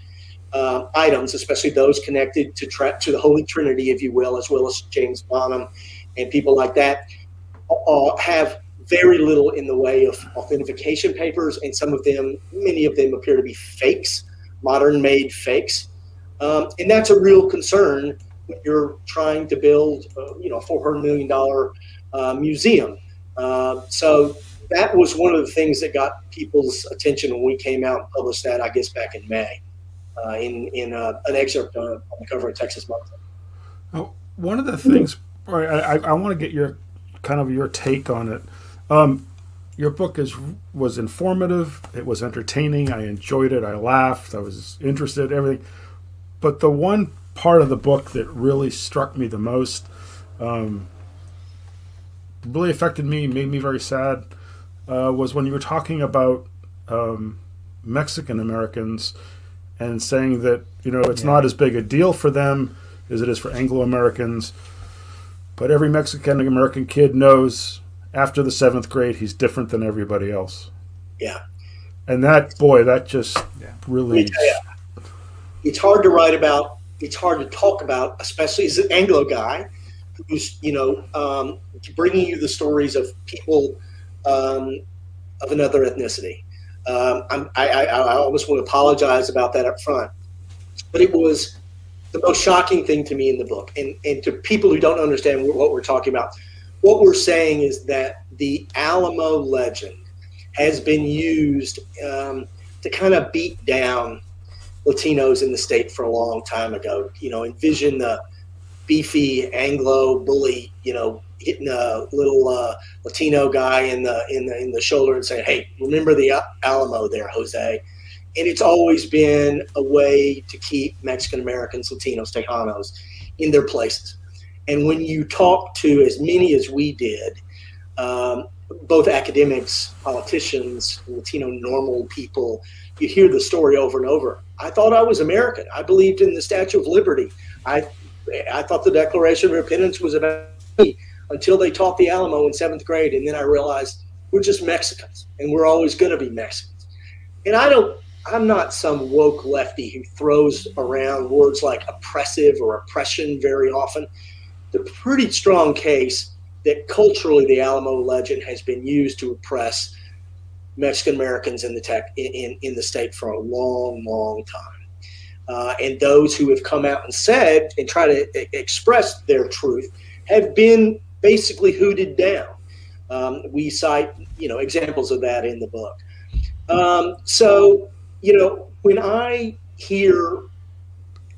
uh, items, especially those connected to to the Holy Trinity, if you will, as well as James Bonham and people like that, uh, have very little in the way of authentication papers, and some of them, many of them, appear to be fakes, modern-made fakes, um, and that's a real concern when you're trying to build, uh, you know, a four hundred million dollar uh, museum. Uh, so that was one of the things that got people's attention when we came out and published that. I guess back in May, uh, in in uh, an excerpt on, on, the cover of Texas Monthly. Oh, one of the things I, I, I want to get your kind of your take on it. Um, your book is was informative. It was entertaining. I enjoyed it. I laughed. I was interested. Everything. But the one part of the book that really struck me the most, um, really affected me, made me very sad, uh, was when you were talking about um, Mexican Americans and saying that you know it's yeah. not as big a deal for them as it is for Anglo Americans. But every Mexican American kid knows after the seventh grade, he's different than everybody else. Yeah. And that boy, that just yeah. really. You, it's hard to write about. It's hard to talk about, especially as an Anglo guy, who's you know um, bringing you the stories of people um, of another ethnicity. Um, I, I, I almost want to apologize about that up front, but it was the most shocking thing to me in the book, and and to people who don't understand what we're talking about what we're saying is that the Alamo legend has been used um, to kind of beat down Latinos in the state for a long time ago. You know, envision the beefy Anglo bully, you know, hitting a little uh, Latino guy in the in the in the shoulder and saying, "Hey, remember the Alamo there, Jose." And it's always been a way to keep Mexican Americans, Latinos, Tejanos in their places. And when you talk to as many as we did, um, both academics, politicians, Latino normal people, you hear the story over and over. I thought I was American. I believed in the Statue of Liberty. I, I thought the Declaration of Independence was about me until they taught the Alamo in seventh grade. And then I realized we're just Mexicans and we're always going to be Mexicans. And I don't, I'm not some woke lefty who throws around words like oppressive or oppression very often the pretty strong case that culturally the Alamo legend has been used to oppress Mexican Americans in the tech in, in the state for a long, long time. Uh, and those who have come out and said and try to express their truth have been basically hooted down. Um, we cite, you know, examples of that in the book. Um, so, you know, when I hear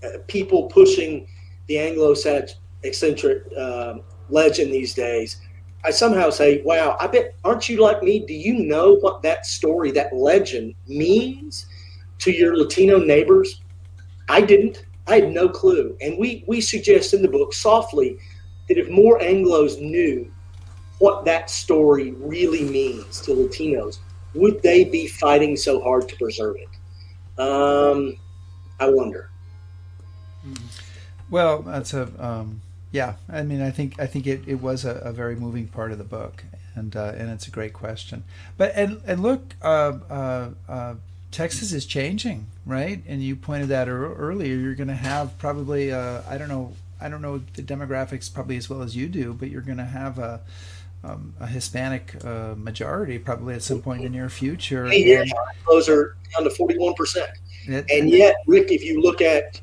uh, people pushing the Anglo-Saxon eccentric um, legend these days, I somehow say, wow, I bet, aren't you like me? Do you know what that story, that legend means to your Latino neighbors? I didn't. I had no clue. And we, we suggest in the book softly that if more Anglos knew what that story really means to Latinos, would they be fighting so hard to preserve it? Um, I wonder. Well, that's a um, yeah, I mean, I think I think it, it was a, a very moving part of the book, and uh, and it's a great question. But and and look, uh, uh, uh Texas is changing, right? And you pointed that earlier. You're going to have probably uh, I don't know I don't know the demographics probably as well as you do, but you're going to have a um, a Hispanic uh, majority probably at some point in the near future. Yeah, those are down to forty one percent. And yet, Rick, if you look at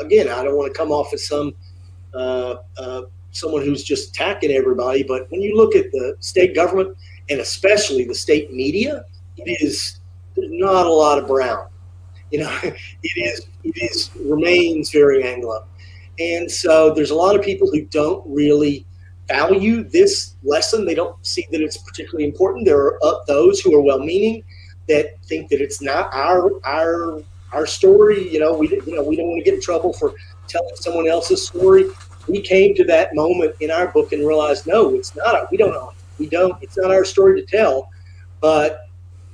again, I don't want to come off as some uh, uh, someone who's just attacking everybody. But when you look at the state government and especially the state media, it is there's not a lot of brown. You know, [LAUGHS] it is it is remains very Anglo, and so there's a lot of people who don't really value this lesson. They don't see that it's particularly important. There are uh, those who are well-meaning that think that it's not our our our story. You know, we you know we don't want to get in trouble for telling someone else's story we came to that moment in our book and realized, no, it's not. We don't know. We don't. It's not our story to tell. But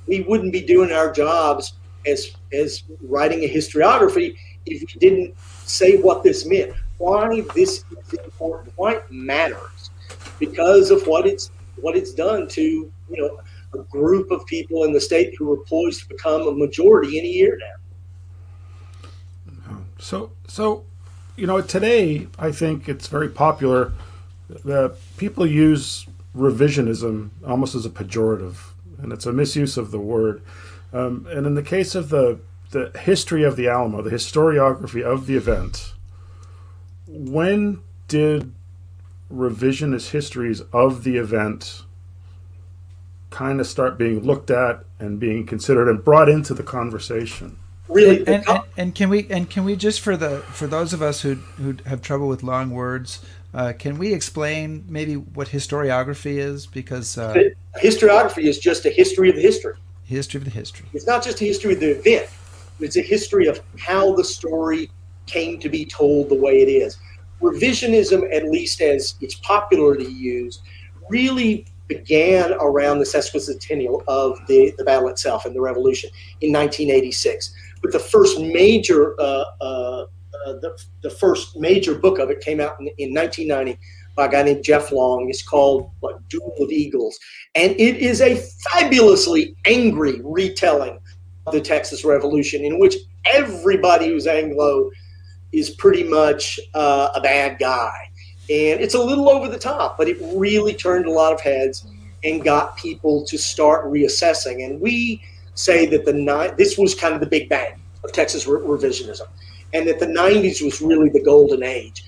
we wouldn't be doing our jobs as as writing a historiography if we didn't say what this meant, why this is important, why it matters, because of what it's what it's done to you know a group of people in the state who are poised to become a majority in a year now. So so you know, today I think it's very popular that people use revisionism almost as a pejorative, and it's a misuse of the word. Um, and in the case of the the history of the Alamo, the historiography of the event, when did revisionist histories of the event kind of start being looked at and being considered and brought into the conversation? Really, and, and, and, can we and can we just for the for those of us who who have trouble with long words, uh, can we explain maybe what historiography is? Because uh, historiography is just a history of the history. History of the history. It's not just a history of the event. It's a history of how the story came to be told the way it is. Revisionism, at least as it's popularly used, really began around the sesquicentennial of the, the battle itself and the revolution in 1986. But the first major uh, uh, uh, the, the first major book of it came out in, in 1990 by a guy named Jeff Long. It's called what, Duel of Eagles. And it is a fabulously angry retelling the Texas Revolution in which everybody who's Anglo is pretty much uh, a bad guy. And it's a little over the top, but it really turned a lot of heads and got people to start reassessing. And we say that the ni- this was kind of the big bang of Texas re- revisionism and that the 90s was really the golden age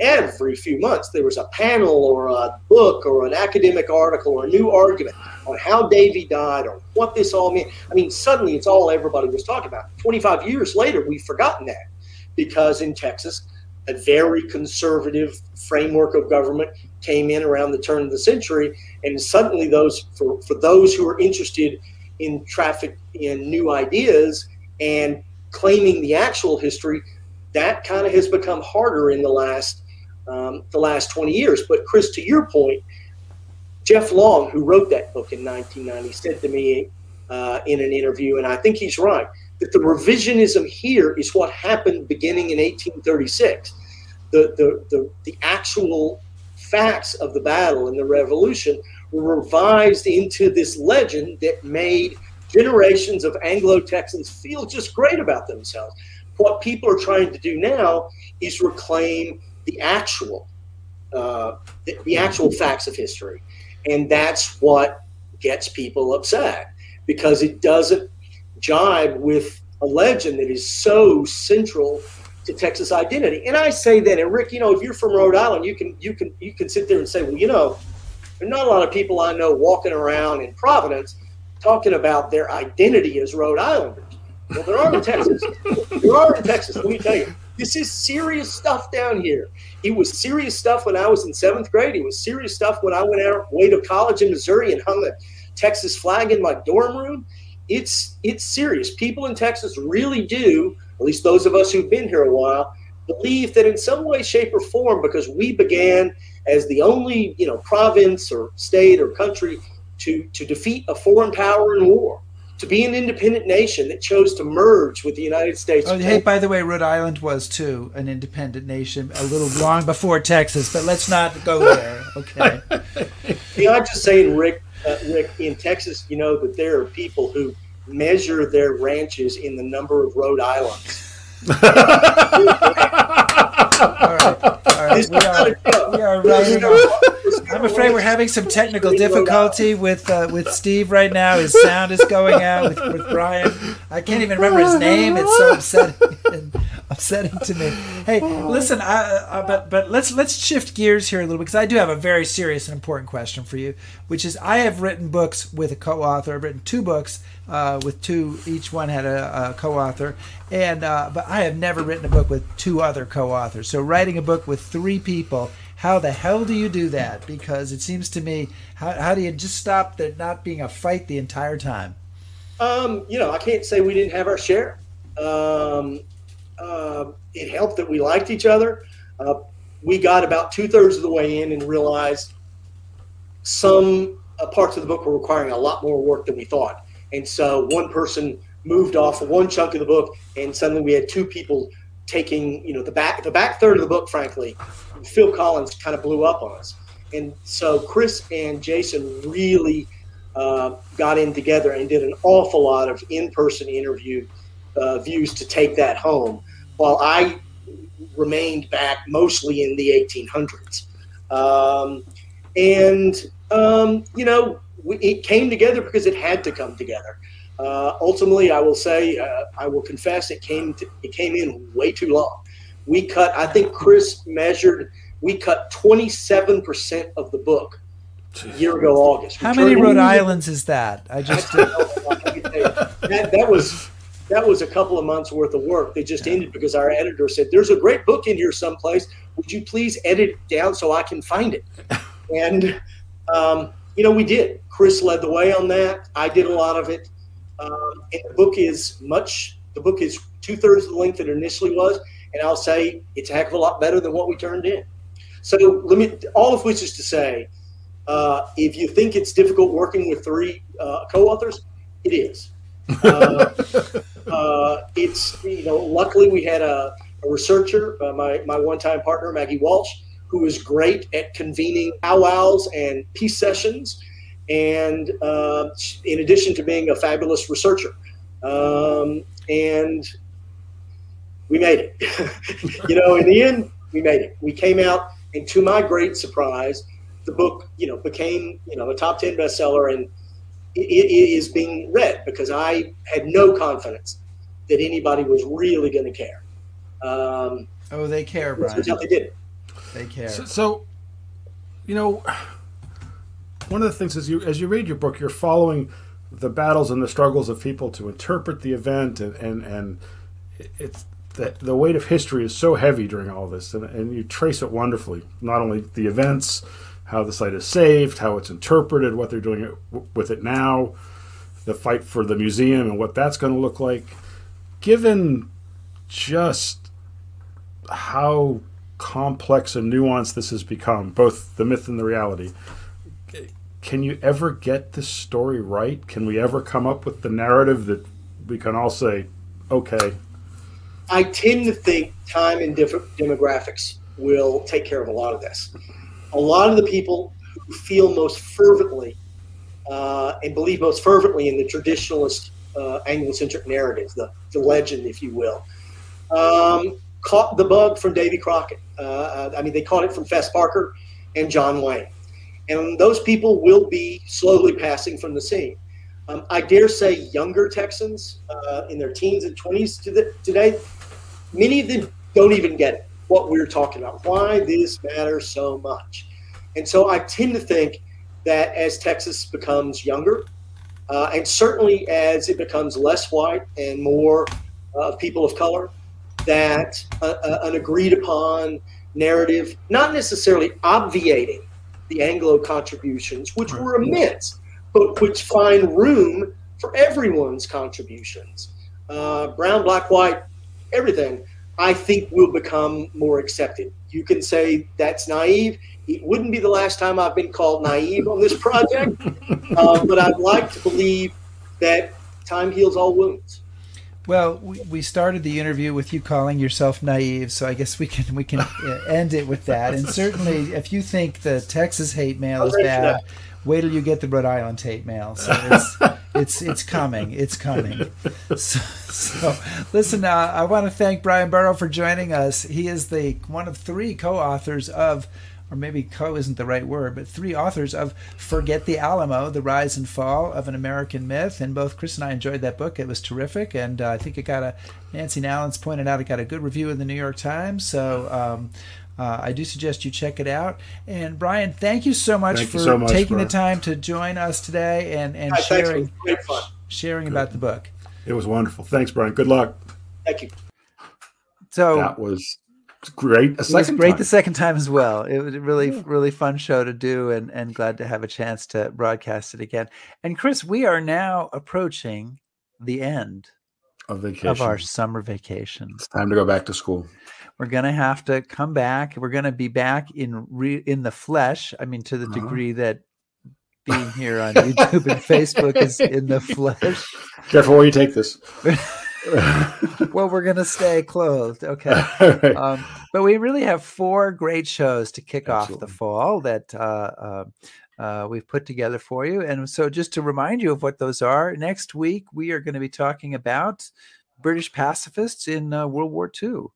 every few months there was a panel or a book or an academic article or a new argument on how Davy died or what this all meant. I mean, suddenly it's all everybody was talking about. 25 years later, we've forgotten that because in Texas, a very conservative framework of government came in around the turn of the century, and suddenly those for, for those who are interested in traffic in new ideas and claiming the actual history, that kind of has become harder in the last um, the last 20 years. But Chris, to your point, Jeff Long, who wrote that book in 1990, said to me uh, in an interview, and I think he's right, that the revisionism here is what happened beginning in 1836. The, the, the, the actual facts of the battle and the revolution were revised into this legend that made – generations of Anglo Texans feel just great about themselves. What people are trying to do now is reclaim the actual, uh, the, the actual facts of history, and that's what gets people upset because it doesn't jibe with a legend that is so central to Texas identity. And I say that, and Rick, you know, if you're from Rhode Island, you can you can you can sit there and say, well, you know, there's not a lot of people I know walking around in Providence talking about their identity as Rhode Islanders. Well, there are in Texas. there are in Texas. Let me tell you, this is serious stuff down here. It was serious stuff when I was in seventh grade. It was serious stuff when I went out away to college in Missouri and hung a Texas flag in my dorm room. It's it's serious. People in Texas really do, at least those of us who've been here a while, believe that in some way, shape, or form, because we began as the only you know province or state or country to, to defeat a foreign power in war, to be an independent nation that chose to merge with the United States. Oh, hey, by the way, Rhode Island was too an independent nation a little long before Texas, but let's not go there. Okay. you know, I'm just saying, Rick, uh, Rick, in Texas, you know that there are people who measure their ranches in the number of Rhode Islands. [LAUGHS] all right, all right. We are, we are running. [LAUGHS] I'm afraid we're having some technical difficulty with uh, with Steve right now. His sound is going out with, with Bryan. I can't even remember his name. It's so upsetting, [LAUGHS] upsetting to me. Hey, listen, I, uh, but but let's let's shift gears here a little bit because I do have a very serious and important question for you, which is I have written books with a co-author. I've written two books uh, with two. Each one had a, a co-author, and uh, but I have never written a book with two other co-authors. So writing a book with three people how the hell do you do that? Because it seems to me, how, how do you just stop there not being a fight the entire time? Um, you know, I can't say we didn't have our share. Um, uh, it helped that we liked each other. Uh, we got about two thirds of the way in and realized some uh, parts of the book were requiring a lot more work than we thought. And so one person moved off one chunk of the book, and suddenly we had two people taking, you know, the back the back third of the book, frankly, Phil Collins kind of blew up on us. And so Chris and Jason really uh, got in together and did an awful lot of in-person interview uh, views to take that home, while I remained back mostly in the 1800s. Um, and um, you know, it came together because it had to come together. Uh, ultimately, I will say, uh, I will confess, it came to, it came in way too long. We cut, I think Chris measured, we cut 27% of the book a year ago August. How many Rhode Islands is that? I just that, that was that was a couple of months worth of work that just ended because our editor said, "There's a great book in here someplace. Would you please edit it down so I can find it?" [LAUGHS] And um, you know, we did. Chris led the way on that. I did a lot of it. Um, and the book is much. The book is two thirds of the length that it initially was, and I'll say it's a heck of a lot better than what we turned in. So let me. All of which is to say, uh, if you think it's difficult working with three uh, co-authors, it is. Uh, [LAUGHS] uh, it's you know, luckily we had a, a researcher, uh, my my one-time partner Maggie Walsh, who is great at convening powwows and peace sessions, and uh, in addition to being a fabulous researcher, um, and we made it. [LAUGHS] you know, in the end, we made it. We came out, and to my great surprise, the book, you know, became you know a top ten bestseller and it, it is being read because I had no confidence that anybody was really going to care. Um, oh, they care, Bryan. They did. They care. So, so, you know, one of the things is you as you read your book, you're following the battles and the struggles of people to interpret the event, and and, and it's the, the weight of history is so heavy during all this, and, and you trace it wonderfully. Not only the events, how the site is saved, how it's interpreted, what they're doing with it now, the fight for the museum, and what that's going to look like. Given just how complex and nuanced this has become, both the myth and the reality, can you ever get this story right? Can we ever come up with the narrative that we can all say, okay? I tend to think time and different demographics will take care of a lot of this a lot of the people who feel most fervently uh, and believe most fervently in the traditionalist uh, Anglo-centric narrative, the, the legend, if you will, um, caught the bug from Davy Crockett. Uh, I mean, they caught it from Fess Parker and John Wayne. And those people will be slowly passing from the scene. Um, I dare say younger Texans uh, in their teens and 20s to the, today, many of them don't even get what we're talking about, why this matters so much. And so I tend to think that as Texas becomes younger, uh, and certainly as it becomes less white and more uh, people of color, that uh, uh, an agreed upon narrative, not necessarily obviating the Anglo contributions, which were immense, but which find room for everyone's contributions. Uh, brown, black, white, everything. I think will become more accepted. You can say that's naive. It wouldn't be the last time I've been called naive on this project, [LAUGHS] uh, but I'd like to believe that time heals all wounds. Well, we, we started the interview with you calling yourself naive, so I guess we can we can uh, end it with that. And certainly, if you think the Texas hate mail is bad, wait till you get the Rhode Island hate mail. So it's it's it's coming. It's coming. [LAUGHS] So, so listen, uh, I want to thank Bryan Burrough for joining us. He is the one of three co-authors of or maybe co isn't the right word, but three authors of Forget the Alamo, The Rise and Fall of an American Myth. And both Chris and I enjoyed that book. It was terrific. And uh, I think it got a, Nancy Nallens pointed out, it got a good review in the New York Times. So um, uh, I do suggest you check it out. And Bryan, thank you so much thank for so much, taking Bryan. the time to join us today and, and Hi, sharing sharing Good. about the book. It was wonderful. Thanks, Bryan. Good luck. Thank you. So that was great. A second great time. the second time as well. It was a really, yeah. really fun show to do, and and glad to have a chance to broadcast it again. And Chris, we are now approaching the end of vacation of our summer vacation. It's time to go back to school. We're gonna have to come back. We're gonna be back in re- in the flesh. I mean, to the uh-huh. degree that being here on YouTube and Facebook is in the [LAUGHS] flesh. Careful where you take this. [LAUGHS] well, we're gonna stay clothed, okay? [LAUGHS] right. um, but we really have four great shows to kick Absolutely. off the fall that uh, uh, uh, we've put together for you. And so, just to remind you of what those are, next week we are going to be talking about British pacifists in uh, World War II.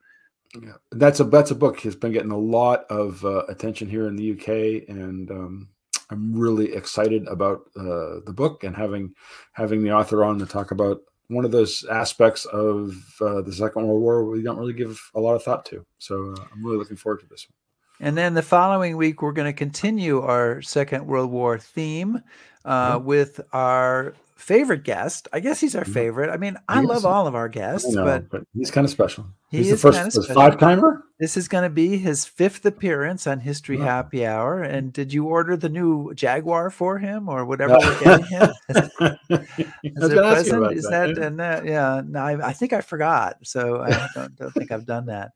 Yeah, that's a that's a book has been getting a lot of uh, attention here in the UK, and um, I'm really excited about uh, the book and having having the author on to talk about one of those aspects of uh, the Second World War we don't really give a lot of thought to. So uh, I'm really looking forward to this one. And then the following week, we're going to continue our Second World War theme uh, Mhm. with our favorite guest. I guess he's our Mhm. favorite. I mean, I love all of our guests, know, but but he's kind of special. he he's the first five timer. this is going to be his fifth appearance on History Wow. Happy Hour. And did you order the new Jaguar for him or whatever we're getting him? [LAUGHS] Is it present? Is that, that, yeah. and that yeah? No, I, I think I forgot, so I [LAUGHS] don't, don't think I've done that.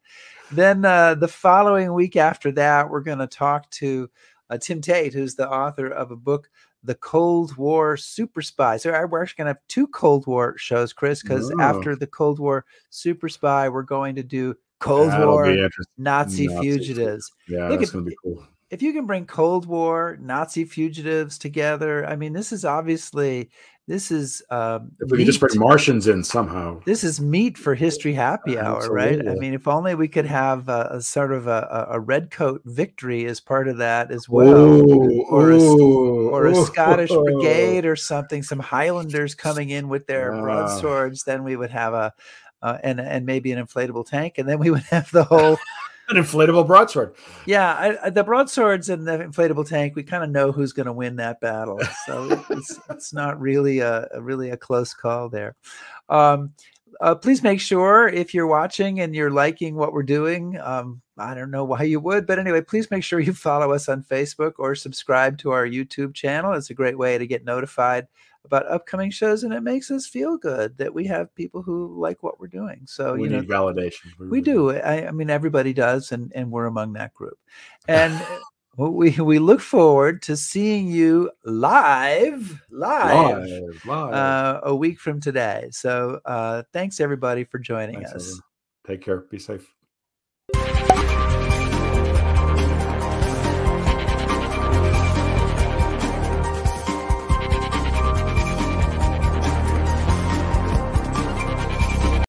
Then uh, the following week after that, we're going to talk to uh, Tim Tate, who's the author of a book, The Cold War Super Spy. So we're actually going to have two Cold War shows, Chris, because Oh. after the Cold War Super Spy, we're going to do Cold That'll War. Nazi, Nazi fugitives. Yeah, Look that's at- gonna be cool. If you can bring Cold War, Nazi fugitives together, I mean, this is obviously this is um, If we could just bring Martians in somehow. this is meat for history happy hour right i mean if only we could have a, a sort of a, a a red coat victory as part of that as well Ooh, or a ooh, or a ooh. scottish brigade or something some highlanders [LAUGHS] coming in with their Wow. broadswords then we would have a uh, and and maybe an inflatable tank and then we would have the whole An inflatable broadsword. yeah I, the broadswords and the inflatable tank we kind of know who's going to win that battle so it's, it's not really a, a really a close call there um, uh, please make sure if you're watching and you're liking what we're doing um, i don't know why you would but anyway please make sure you [LAUGHS] follow us on facebook or subscribe to our youtube channel it's a great way to get notified about upcoming shows and it makes us feel good that we have people who like what we're doing so we you know validation. we really do. I, I mean, everybody does, and and we're among that group. And uh, we we look forward to seeing you live, live, Live, live. Uh, a week from today. So uh, thanks everybody for joining Thanks, us. everyone. Take care. Be safe.